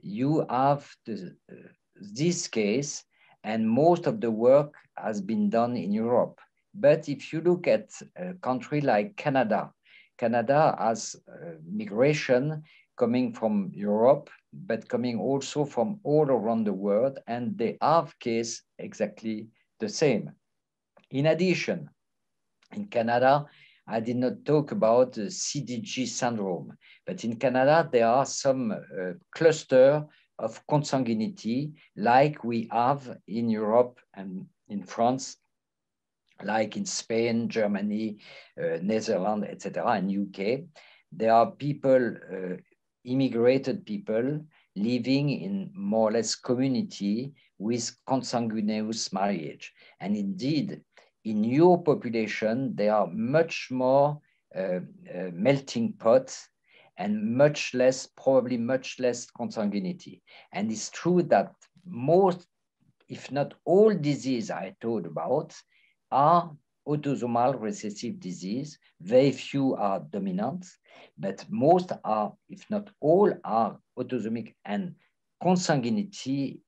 you have the, uh, this case and most of the work has been done in Europe. But if you look at a country like Canada, Canada has uh, migration coming from Europe, but coming also from all around the world, and they have case exactly the same. In addition, in Canada, I did not talk about the CDG syndrome, but in Canada, there are some uh, cluster of consanguinity like we have in Europe and in France like in Spain, Germany, uh, Netherlands, etc., and UK, there are people, uh, immigrated people living in more or less community with consanguineous marriage. And indeed, in your population, there are much more uh, uh, melting pots and much less, probably much less consanguinity. And it's true that most, if not all disease I told about are autosomal recessive disease. Very few are dominant, but most are, if not all, are autosomic and consanguinity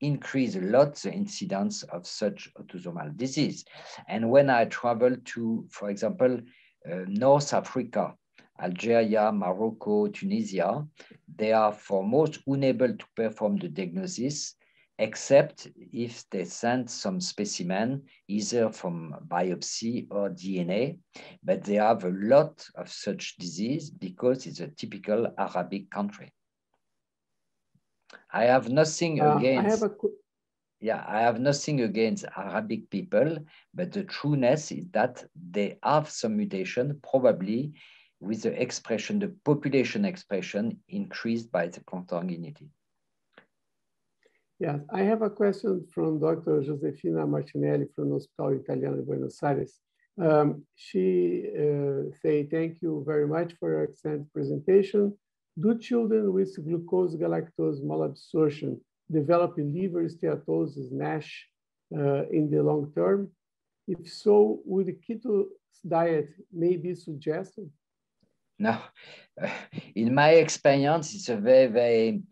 increase a lot the incidence of such autosomal disease. And when I travel to, for example, uh, North Africa, Algeria, Morocco, Tunisia, they are for most unable to perform the diagnosis except if they send some specimen either from biopsy or DNA, but they have a lot of such disease because it's a typical Arabic country. I have nothing uh, against. I yeah, I have nothing against Arabic people, but the trueness is that they have some mutation, probably with the expression, the population expression increased by the consanguinity. Yes, I have a question from Dr. Josefina Martinelli from Hospital Italiano Buenos Aires. Um, she uh, say, thank you very much for your excellent presentation. Do children with glucose galactose malabsorption develop liver steatosis NASH uh, in the long term? If so, would keto diet may be suggested? No, in my experience, it's a very, very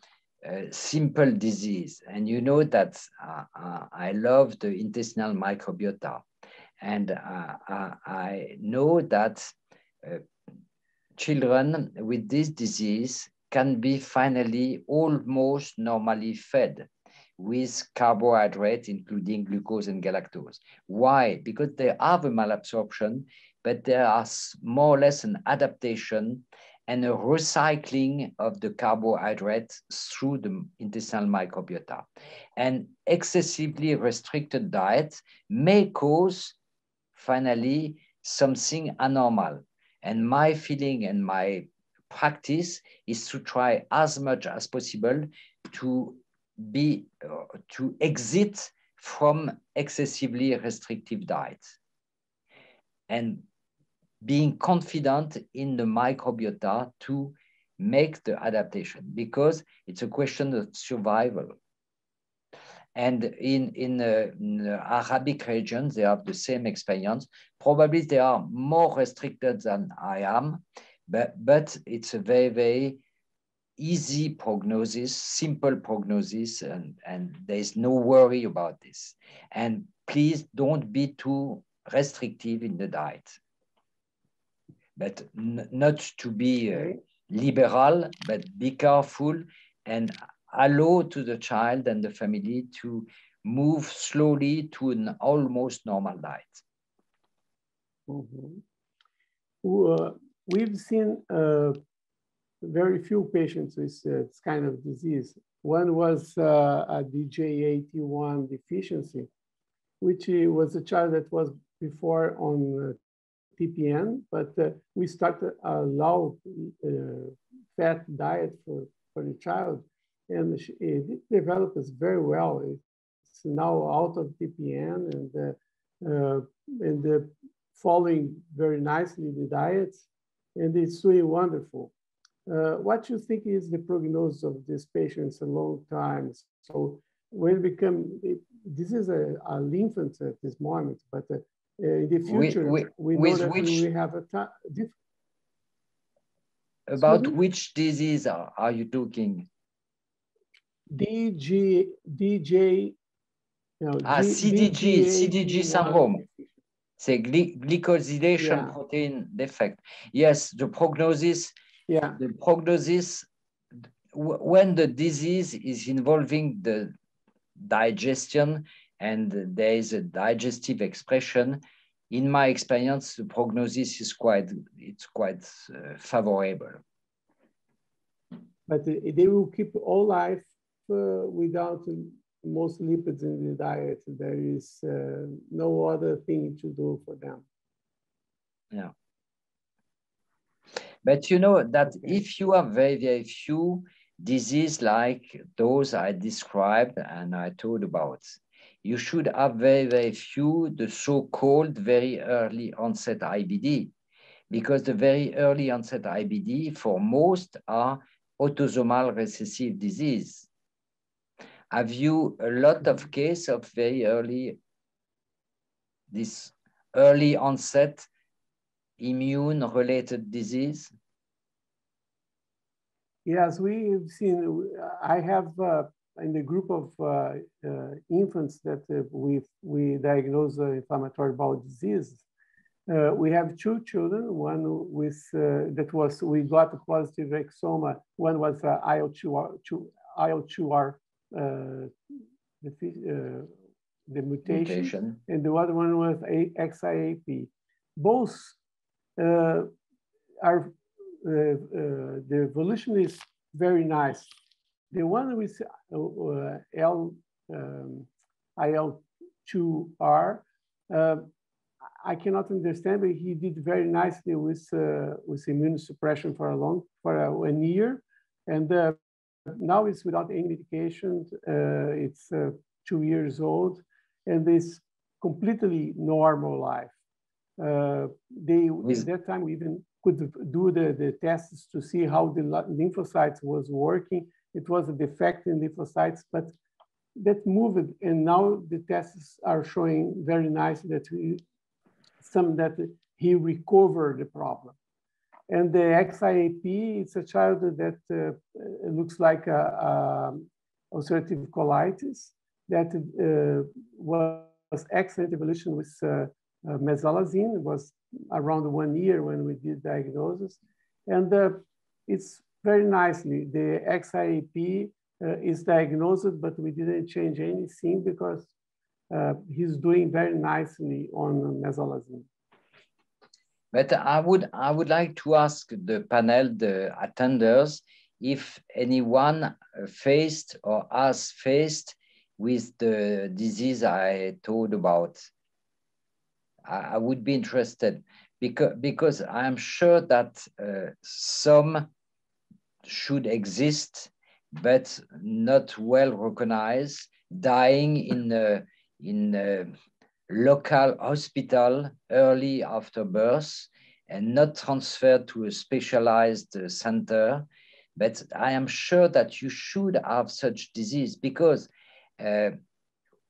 uh, simple disease. And you know that uh, uh, I love the intestinal microbiota. And uh, uh, I know that children with this disease can be finally almost normally fed with carbohydrates, including glucose and galactose. Why? Because they have a malabsorption, but there are more or less an adaptation and a recycling of the carbohydrates through the intestinal microbiota. And excessively restricted diet may cause, finally, something abnormal. And my feeling and my practice is to try as much as possible to be, uh, to exit from excessively restrictive diets. And being confident in the microbiota to make the adaptation because it's a question of survival. And in, in, uh, in the Arabic regions, they have the same experience. Probably they are more restricted than I am, but, but it's a very, very easy prognosis, simple prognosis, and, and there's no worry about this. And please don't be too restrictive in the diet but not to be uh, liberal, but be careful and allow to the child and the family to move slowly to an almost normal diet. Mm -hmm. uh, we've seen uh, very few patients with uh, this kind of disease. One was uh, a DJ81 deficiency, which was a child that was before on uh, TPN, but uh, we started a low uh, fat diet for, for the child, and it develops very well. It's now out of TPN and uh, uh, and following very nicely the diets, and it's doing wonderful. Uh, what you think is the prognosis of these patients a long time? So when become, it, this is a, a infant at this moment, but uh, in the future, we, we, we know which, we have a time. About which disease are, are you talking? DG, DJ, no, ah, G, CDG, CDG syndrome. C'est gly glycosylation yeah. protein defect. Yes, the prognosis, yeah. the prognosis, when the disease is involving the digestion and there is a digestive expression. In my experience, the prognosis is quite, it's quite uh, favorable. But they will keep all life uh, without most lipids in the diet. There is uh, no other thing to do for them. Yeah. But you know that okay. if you have very, very few disease like those I described and I told about, you should have very, very few, the so-called very early onset IBD, because the very early onset IBD for most are autosomal recessive disease. Have you a lot of case of very early, this early onset immune related disease? Yes, we've seen, I have uh, in the group of uh, uh, infants that uh, we we diagnose inflammatory bowel disease, uh, we have two children, one with, uh, that was, we got a positive exoma, one was uh, IL-2R, IL-2R uh, the, uh, the mutation, mutation, and the other one was a XIAP. Both uh, are, the evolution is very nice. The one with L, um, IL-2R, I cannot understand, but he did very nicely with uh, with immunosuppression for a long for a, one year, and uh, now it's without any medication. Uh, it's uh, two years old, and it's completely normal life. Uh, they at that time we even could do the, the tests to see how the lymphocytes was working. It was a defect in lymphocytes, but that moved, and now the tests are showing very nice that we, some that he recovered the problem. And the XIAP, it's a child that uh, looks like a, a ulcerative colitis that uh, was excellent evolution with uh, uh, mesalazine. It was around one year when we did diagnosis. And uh, it's very nicely, the XIAP uh, is diagnosed, but we didn't change anything because uh, he's doing very nicely on mesalazine. But I would, I would like to ask the panel, the attenders, if anyone faced or has faced with the disease I told about. I, I would be interested because, because I'm sure that uh, some should exist, but not well recognized, dying in a, in a local hospital early after birth and not transferred to a specialized uh, center. But I am sure that you should have such disease because uh,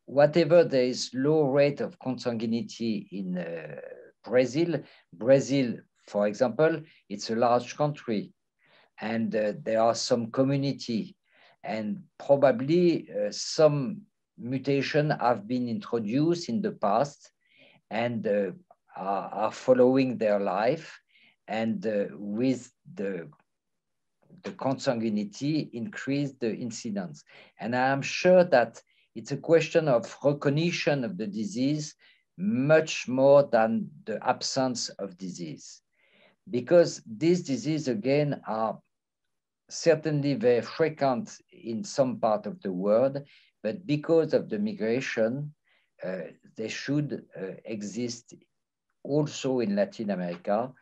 whatever there is low rate of consanguinity in uh, Brazil, Brazil, for example, it's a large country and uh, there are some community and probably uh, some mutation have been introduced in the past and uh, are, are, following their life and uh, with the the consanguinity increase the incidence. And I am sure that it's a question of recognition of the disease much more than the absence of disease. Because these diseases, again, are certainly very frequent in some part of the world, but because of the migration, uh, they should uh, exist also in Latin America,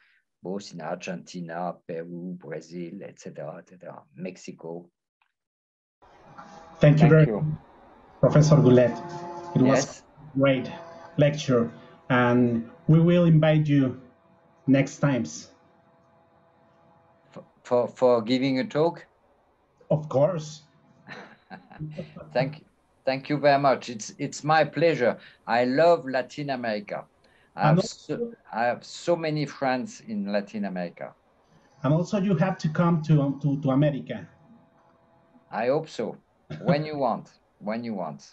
both in Argentina, Peru, Brazil, etc., etc., Mexico. Thank you Thank very much, Professor Goulet. It yes. was a great lecture, and we will invite you next times. For, for, giving a talk? Of course. Thank you. Thank you very much. It's it's my pleasure. I love Latin America. I have, so, I have so many friends in Latin America. And also you have to come to, um, to, to America. I hope so. When you want, when you want.